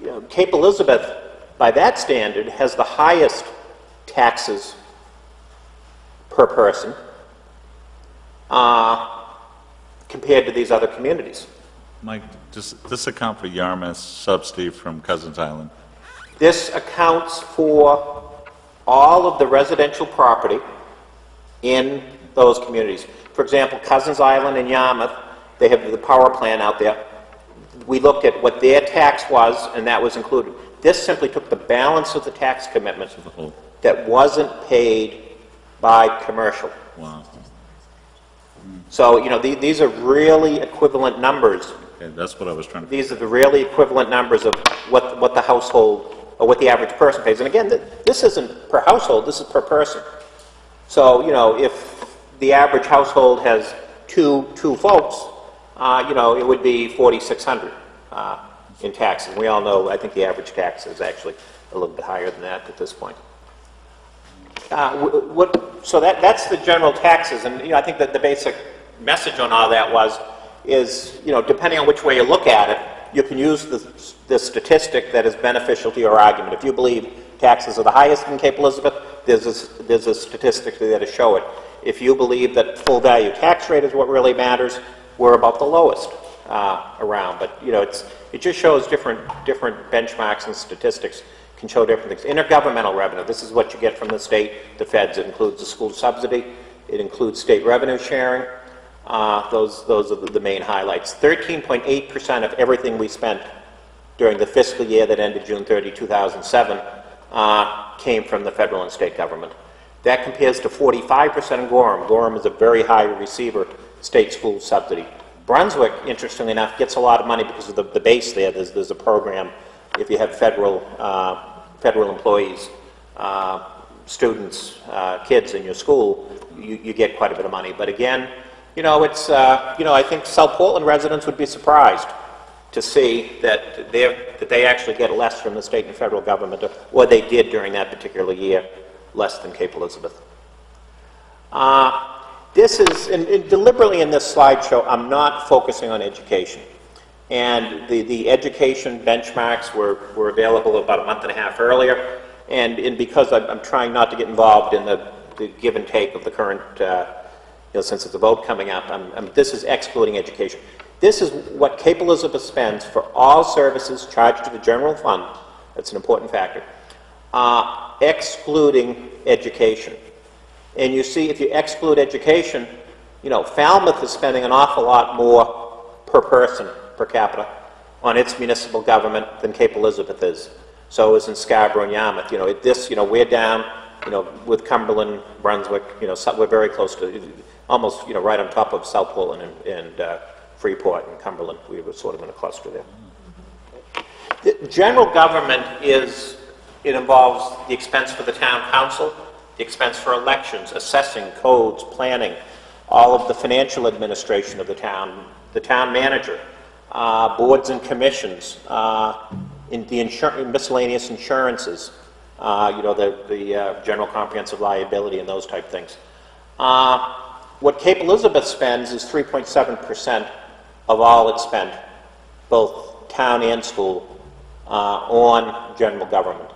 you know, Cape Elizabeth, by that standard, has the highest taxes per person uh, compared to these other communities. Mike, does this account for Yarmouth's subsidy from Cousins Island? This accounts for all of the residential property in those communities. For example, Cousins Island and Yarmouth, they have the power plant out there. We looked at what their tax was, and that was included. This simply took the balance of the tax commitment whole- that wasn't paid by commercial. Wow. So, you know, the- these are really equivalent numbers Okay, that's what I was trying to... These are the really equivalent numbers of what, what the household, or what the average person pays. And again, th- this isn't per household, this is per person. So, you know, if the average household has two, two folks, uh, you know, it would be 4,600 uh, in taxes. And we all know, I think the average tax is actually a little bit higher than that at this point. Uh, What, so that, that's the general taxes, and, you know, I think that the basic message on all that was, is, you know, depending on which way you look at it, you can use the, the statistic that is beneficial to your argument. If you believe taxes are the highest in Cape Elizabeth, there's a, there's a statistic there to show it. If you believe that full value tax rate is what really matters, we're about the lowest uh, around. But, you know, it's, it just shows different, different benchmarks and statistics can show different things. Intergovernmental revenue, this is what you get from the state, the feds. It includes the school subsidy. It includes state revenue sharing. Uh, Those, those are the main highlights. 13.8% of everything we spent during the fiscal year that ended June 30, 2007, uh, came from the federal and state government. That compares to 45% in Gorham. Gorham is a very high receiver, state school subsidy. Brunswick, interestingly enough, gets a lot of money because of the, the base there. There's, there's a program, if you have federal, uh, federal employees, uh, students, uh, kids in your school, you, you get quite a bit of money. But again, you know, it's, uh, you know, I think South Portland residents would be surprised to see that that they actually get less from the state and federal government, or they did during that particular year, less than Cape Elizabeth. Uh, This is, and and deliberately in this slideshow, I'm not focusing on education. And the, the education benchmarks were, were available about a month and a half earlier. And, and because I'm, I'm trying not to get involved in the, the give and take of the current, uh, you know, since it's a vote coming up, I'm, I'm, this is excluding education. This is what Cape Elizabeth spends for all services charged to the general fund. That's an important factor. Uh, excluding education. And you see, if you exclude education, you know, Falmouth is spending an awful lot more per person, per capita, on its municipal government than Cape Elizabeth is. So is in Scarborough and Yarmouth. You know, it, this, you know, we're down, you know, with Cumberland, Brunswick, you know, so- we're very close to, almost, you know, right on top of South Portland and, and uh, Freeport and Cumberland. We were sort of in a cluster there. The general government is, it involves the expense for the town council, the expense for elections, assessing, codes, planning, all of the financial administration of the town, the town manager, uh, boards and commissions, uh, in the insur- miscellaneous insurances, uh, you know, the, the uh, general comprehensive liability and those type things. Uh, What Cape Elizabeth spends is 3.7% of all it spent, both town and school, uh, on general government.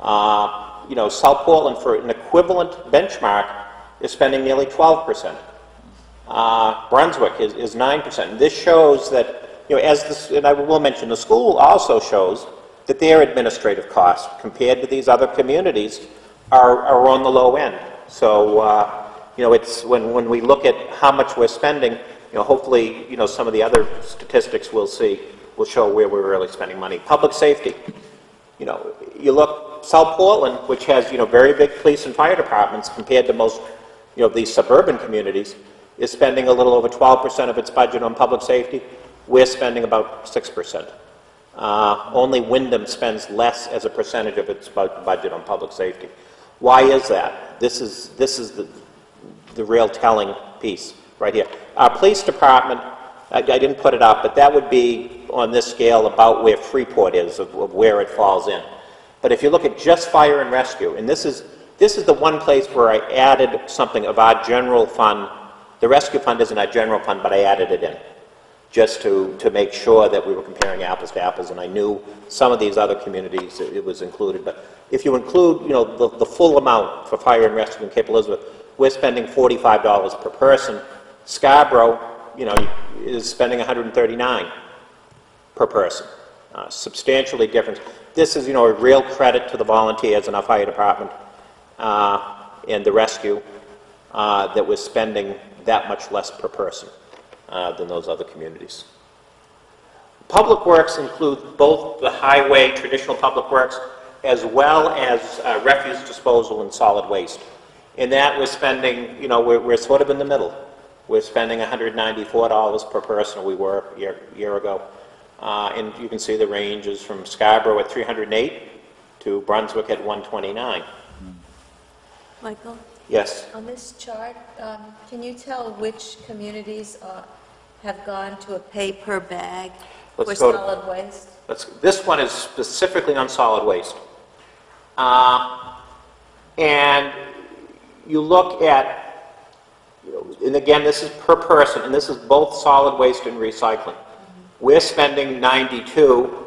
Uh, You know, South Portland, for an equivalent benchmark, is spending nearly 12%. Uh, Brunswick is, is 9%. This shows that, you know, as this, and I will mention, the school also shows that their administrative costs compared to these other communities are, are on the low end. So, uh, you know, it's, when, when we look at how much we're spending, you know, hopefully, you know, some of the other statistics we'll see will show where we're really spending money. Public safety, you know, you look, South Portland, which has, you know, very big police and fire departments compared to most, you know, these suburban communities, is spending a little over 12% of its budget on public safety. We're spending about 6%. Uh, Only Windham spends less as a percentage of its bu- budget on public safety. Why is that? This is, this is the, the real telling piece, right here. Our police department, I, I didn't put it up, but that would be on this scale about where Freeport is, of, of where it falls in. But if you look at just fire and rescue, and this is, this is the one place where I added something of our general fund. The rescue fund isn't our general fund, but I added it in, just to, to make sure that we were comparing apples to apples, and I knew some of these other communities, it it was included. But if you include, you know, the, the full amount for fire and rescue in Cape Elizabeth, we're spending $45 per person. Scarborough, you know, is spending 139 per person. Uh, Substantially different. This is, you know, a real credit to the volunteers in our fire department uh, and the rescue uh, that we're spending that much less per person uh, than those other communities. Public works include both the highway, traditional public works, as well as uh, refuse disposal and solid waste. In that, we're spending, you know, we're, we're sort of in the middle. We're spending $194 per person, we were a year, year ago. Uh, and you can see the range is from Scarborough at 308 to Brunswick at 129. Michael, Yes? on this chart, um, can you tell which communities uh, have gone to a pay per bag for go to- solid waste? Let's, this one is specifically on solid waste. Uh, And you look at, you know, and again, this is per person, and this is both solid waste and recycling. We're spending 92,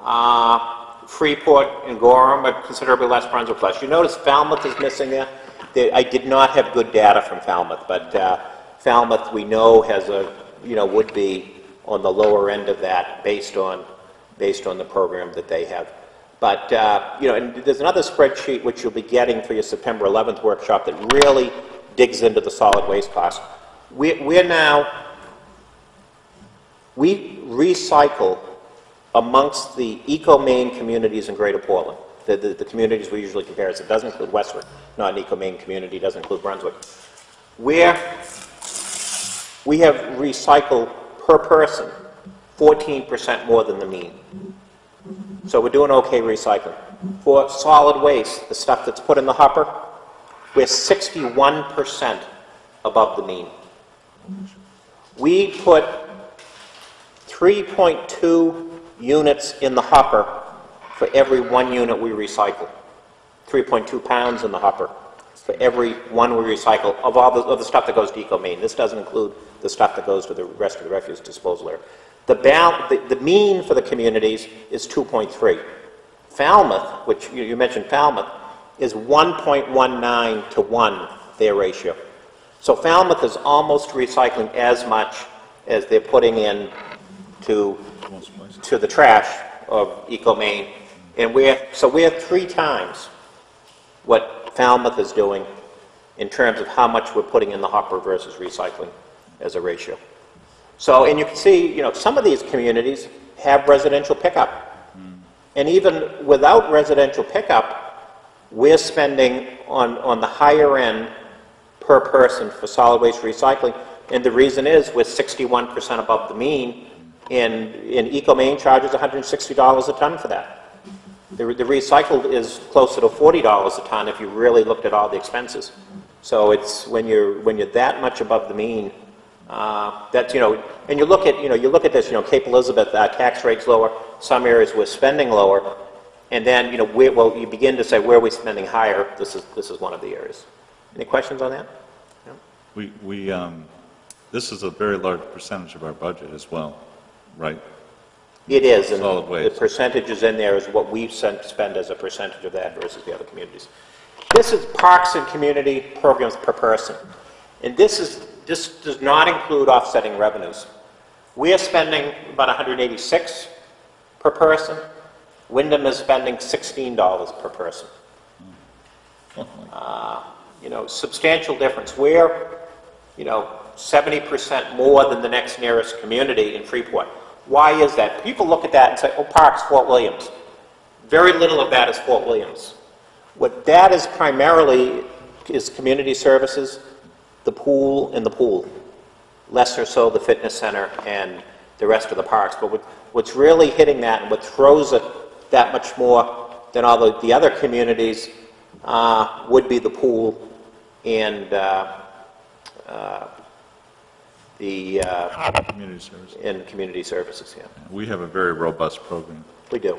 uh, Freeport and Gorham are considerably less, Brunswick less. You notice Falmouth is missing there? They- I did not have good data from Falmouth, but uh, Falmouth, we know, has a, you know, would be on the lower end of that based on, based on the program that they have. But, uh, you know, and there's another spreadsheet which you'll be getting for your September 11th workshop that really digs into the solid waste cost. We- We're now, we recycle amongst the ecomaine communities in Greater Portland, the, the, the communities we usually compare, it doesn't include Westwood, not an ecomaine community, doesn't include Brunswick. Where we have recycled per person 14% more than the mean. So we're doing okay recycling. For solid waste, the stuff that's put in the hopper, we're 61% above the mean. We put 3.2 units in the hopper for every one unit we recycle. 3.2 pounds in the hopper. for every one we recycle of all the, of the stuff that goes to ecomaine. This doesn't include the stuff that goes to the rest of the refuse disposal area. The the, the mean for the communities is 2.3. Falmouth, which you, you mentioned Falmouth, is 1.19 to 1, their ratio. So Falmouth is almost recycling as much as they're putting in to, to the trash of ecomaine. And we're, so we're three times what Falmouth is doing in terms of how much we're putting in the hopper versus recycling as a ratio. So, and you can see, you know, some of these communities have residential pickup. Hmm. And even without residential pickup, we're spending on, on the higher end per person for solid waste recycling. And the reason is we're 61% above the mean, and, and ecomaine charges $160 a ton for that. The, the recycled is closer to $40 a ton if you really looked at all the expenses. So it's, when you're, when you're that much above the mean, uh, that's, you know, and you look at, you know, you look at this, you know, Cape Elizabeth, uh, tax rates lower, some areas we're spending lower, and then, you know, we, well, you begin to say, where are we spending higher? This is, this is one of the areas. Any questions on that? We, we, um, this is a very large percentage of our budget as well, right? It is, and Solid the waste. percentages in there is what we sen- spend as a percentage of that versus the other communities. This is parks and community programs per person. And this is, this does not include offsetting revenues. We are spending about 186 per person. Windham is spending $16 per person. [laughs] Uh, You know, substantial difference. We're, you know, 70% more than the next nearest community in Freeport. Why is that? People look at that and say, oh, Parks, Fort Williams. Very little of that is Fort Williams. What that is primarily is community services, the pool and the pool. Lesser so the fitness center and the rest of the parks. But what- what's really hitting that and what throws it that much more than all the, the other communities uh, would be the pool and uh, uh, the, uh, Community service. and community services, yeah. We have a very robust program. We do.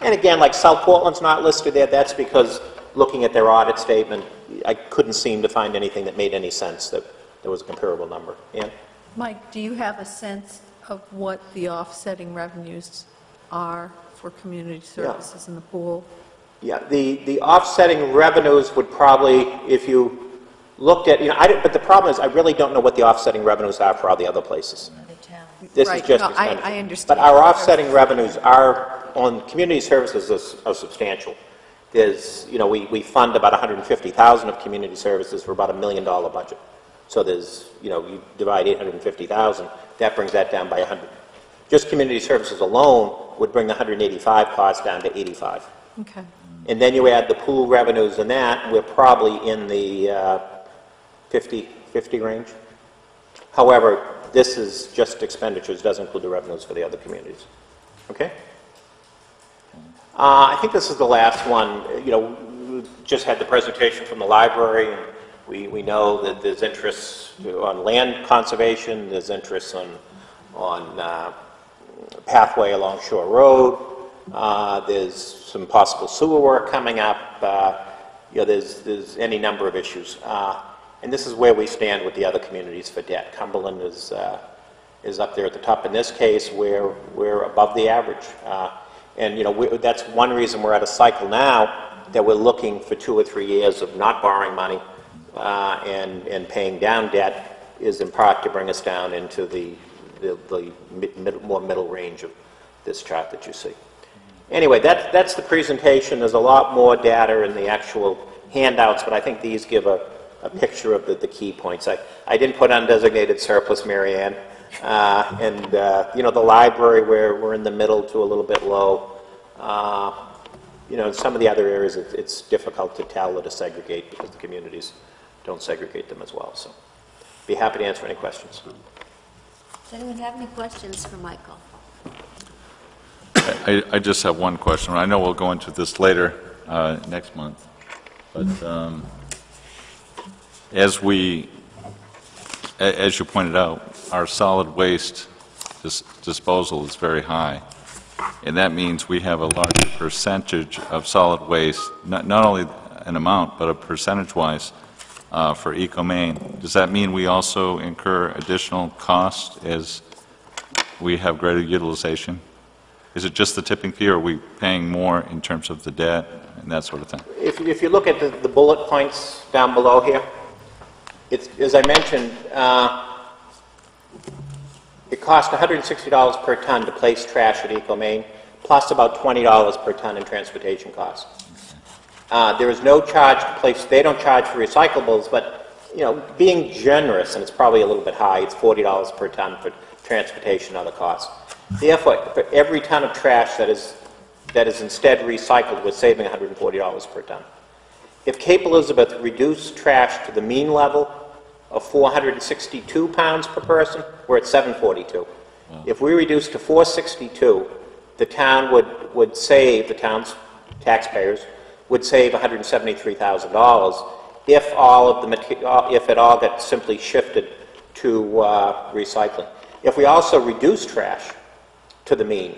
And again, like South Portland's not listed there, that's because, looking at their audit statement, I couldn't seem to find anything that made any sense that there was a comparable number. Ann? Mike, do you have a sense of what the offsetting revenues are for community services in the pool? Yeah, the, the offsetting revenues would probably, if you looked at, you know, I, don't- but the problem is, I really don't know what the offsetting revenues are for all the other places. This is Right, just no, I- I understand. But our offsetting revenues are, on community services, is- are substantial. There's, you know, we, we fund about 150,000 of community services for about a million dollar budget. So there's, you know, you divide 850,000, that brings that down by 100. Just community services alone would bring the 185 cost down to 85. Okay. And then you add the pool revenues and that, we're probably in the uh, 50, 50 range. However, this is just expenditures, doesn't include the revenues for the other communities. Okay? Uh, I think this is the last one. You know, we just had the presentation from the library, and we, we know that there's interest on land conservation, there's interest on, on uh, pathway along Shore Road, uh, there's some possible sewer work coming up, uh, you know, there's, there's any number of issues. Uh, And this is where we stand with the other communities for debt. Cumberland is, uh, is up there at the top. In this case, we're, we're above the average. And, you know, we- that's one reason we're at a cycle now, that we're looking for two or three years of not borrowing money uh, and, and paying down debt, is in part to bring us down into the, the the mid- mid- more middle range of this chart that you see. Anyway, that's, that's the presentation. There's a lot more data in the actual handouts, but I think these give a, a picture of the, the key points. I, I didn't put undesignated surplus, Mary Ann. Uh, and, uh, you know, the library, we're, we're in the middle to a little bit low. Uh, you know, in some of the other areas, it, it's difficult to tell or to segregate because the communities don't segregate them as well. So, be happy to answer any questions. Does anyone have any questions for Michael? I, I just have one question. I know we'll go into this later, uh, next month, but um, as we, as you pointed out, our solid waste dis- disposal is very high, and that means we have a larger percentage of solid waste, not not only an amount, but a percentage-wise uh, for EcoMaine. Does that mean we also incur additional cost as we have greater utilization? Is it just the tipping fee, or are we paying more in terms of the debt and that sort of thing? If, if you look at the, the bullet points down below here, it's, as I mentioned, uh, it costs $160 per ton to place trash at EcoMaine, plus about $20 per ton in transportation costs. Uh, There is no charge to place, they don't charge for recyclables, but, you know, being generous, and it's probably a little bit high, it's $40 per ton for transportation and other costs. Therefore, for every ton of trash that is, that is instead recycled, we're saving $140 per ton. If Cape Elizabeth reduced trash to the mean level of 462 pounds per person, we're at 742. If we reduce to 462, the town would, would save, the town's taxpayers would save $173,000 if all of the, uh, if it all got simply shifted to uh, recycling. If we also reduce trash to the mean,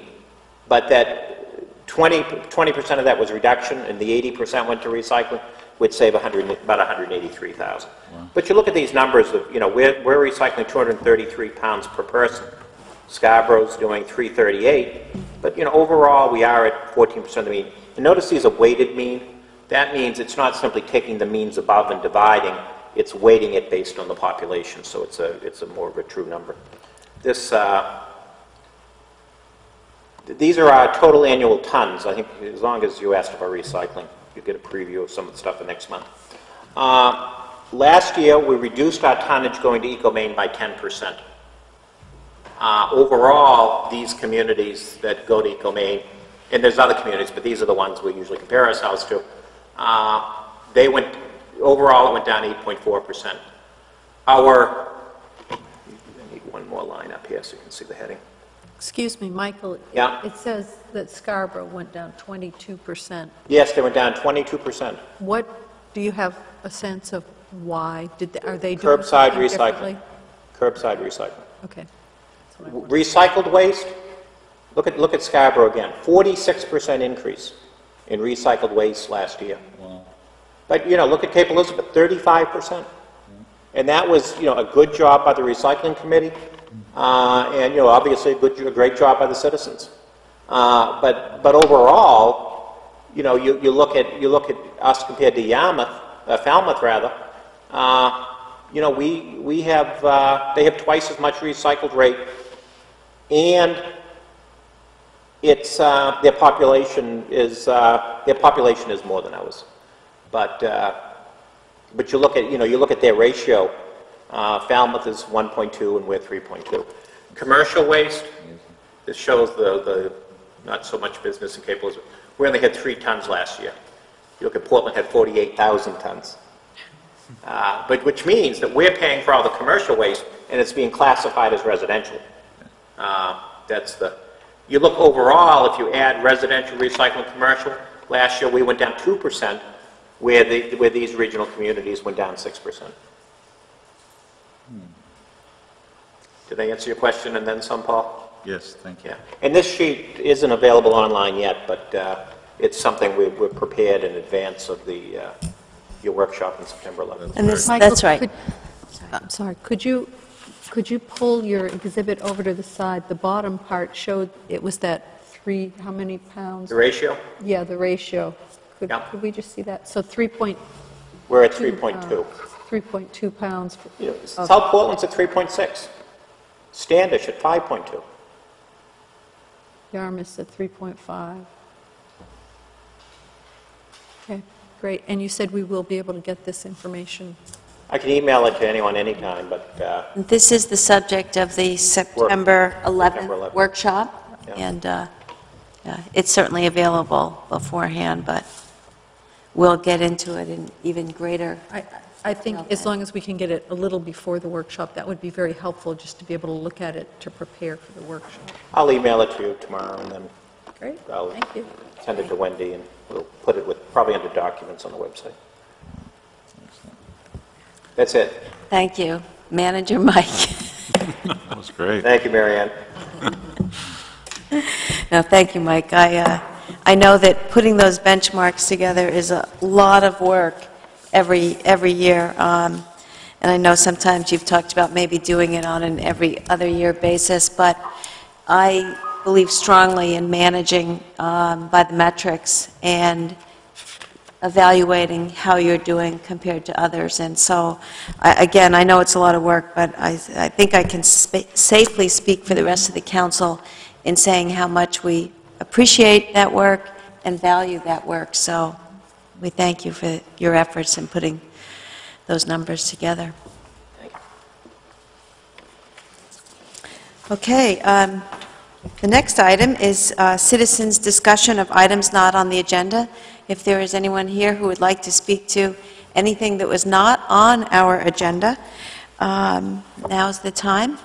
but that 20, 20% of that was reduction and the 80% went to recycling, would save 100, about 183,000. But you look at these numbers of, you know, we're, we're recycling 233 pounds per person. Scarborough's doing 338, but, you know, overall, we are at 14% of the mean. And notice these are weighted mean. That means it's not simply taking the means above and dividing, it's weighting it based on the population, so it's a, it's a more of a true number. This, uh, these are our total annual tons. I think as long as you asked about recycling, you get a preview of some of the stuff for next month. Uh, Last year, we reduced our tonnage going to EcoMaine by 10%. Uh, Overall, these communities that go to EcoMaine, and there's other communities, but these are the ones we usually compare ourselves to, uh, they went, overall, it went down 8.4%. Our, I need one more line up here so you can see the heading. Excuse me, Michael. Yeah. It says that Scarborough went down 22%. Yes, they went down 22%. What, do you have a sense of why? Did, they- are they doing Curbside something differently? recycling. Curbside recycling. Okay. Recycled waste, look at, look at Scarborough again, 46% increase in recycled waste last year. But, you know, look at Cape Elizabeth, 35%. Mm-hmm. And that was, you know, a good job by the recycling committee, uh, and, you know, obviously a good, a great job by the citizens. Uh, But, but overall, you know, you, you look at, you look at us compared to Yarmouth, uh, Falmouth rather, uh, you know, we, we have, uh, they have twice as much recycled rate, and it's, uh, their population is, uh, their population is more than ours. But, uh, but you look at, you know, you look at their ratio, uh, Falmouth is 1.2 and we're 3.2. Commercial waste, this shows the, the, not so much business in Cape Elizabeth. We only had three tons last year. You look at Portland had 48,000 tons. Uh, But, which means that we're paying for all the commercial waste, and it's being classified as residential. Uh, That's the, you look overall, if you add residential, recycling, commercial, last year we went down 2%, where the, where these regional communities went down 6%. Did I answer your question and then some, Paul? Yes, thank you. Yeah. And this sheet isn't available online yet, but uh, it's something we- we're prepared in advance of the, uh, your workshop on September 11th. And this, Michael, that's right. could- I'm sorry, could you, could you pull your exhibit over to the side? The bottom part showed it was that three, how many pounds? The ratio, Yeah, the ratio. Could Yeah. could we just see that? So 3.2. we're at 3.2. 3.2 pounds. for- You know, South Portland's at 3.6. Standish at 5.2. Yarmouth's at 3.5. Okay, great. And you said we will be able to get this information? I can email it to anyone anytime, but uh, This is the subject of the September September 11th 11th. workshop, Yeah. and uh, yeah, it's certainly available beforehand, but we'll get into it in even greater, I, I think as long as we can get it a little before the workshop, that would be very helpful, just to be able to look at it to prepare for the workshop. I'll email it to you tomorrow, and then Great, I'll thank you. send it to Wendy, and we'll put it with, probably under documents on the website. That's it. thank you. Manager Mike. [laughs] That was great. Thank you, Mary Ann. No, thank you, Mike. I, uh, I know that putting those benchmarks together is a lot of work every, every year. Um, And I know sometimes you've talked about maybe doing it on an every other year basis, but I believe strongly in managing um, by the metrics and evaluating how you're doing compared to others. And so, I- again, I know it's a lot of work, but I I think I can spa- safely speak for the rest of the council in saying how much we appreciate that work and value that work. So we thank you for your efforts in putting those numbers together. Okay, um, the next item is uh, citizens' discussion of items not on the agenda. If there is anyone here who would like to speak to anything that was not on our agenda, um, now's the time.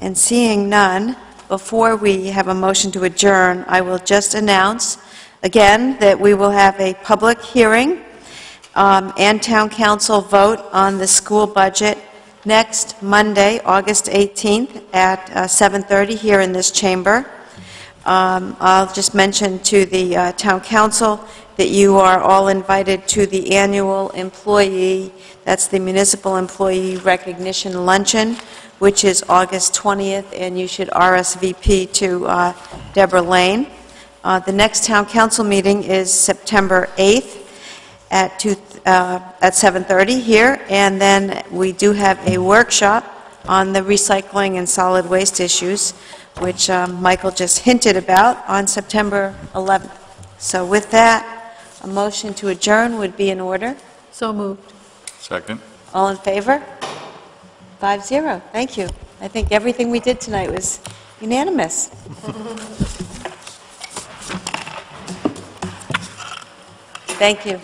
And seeing none, before we have a motion to adjourn, I will just announce again that we will have a public hearing um, and town council vote on the school budget next Monday, August 18th at uh, 7:30 here in this chamber. Um, I'll just mention to the uh, town council that you are all invited to the annual employee, that's the municipal employee recognition luncheon, which is August 20th, and you should RSVP to uh, Deborah Lane. Uh, The next town council meeting is September 8th at 2, uh, at 7:30 here, and then we do have a workshop on the recycling and solid waste issues, which um, Michael just hinted about, on September 11th. So with that, a motion to adjourn would be in order. So moved. Second? All in favor? Five zero. Thank you. I think everything we did tonight was unanimous. [laughs] Thank you.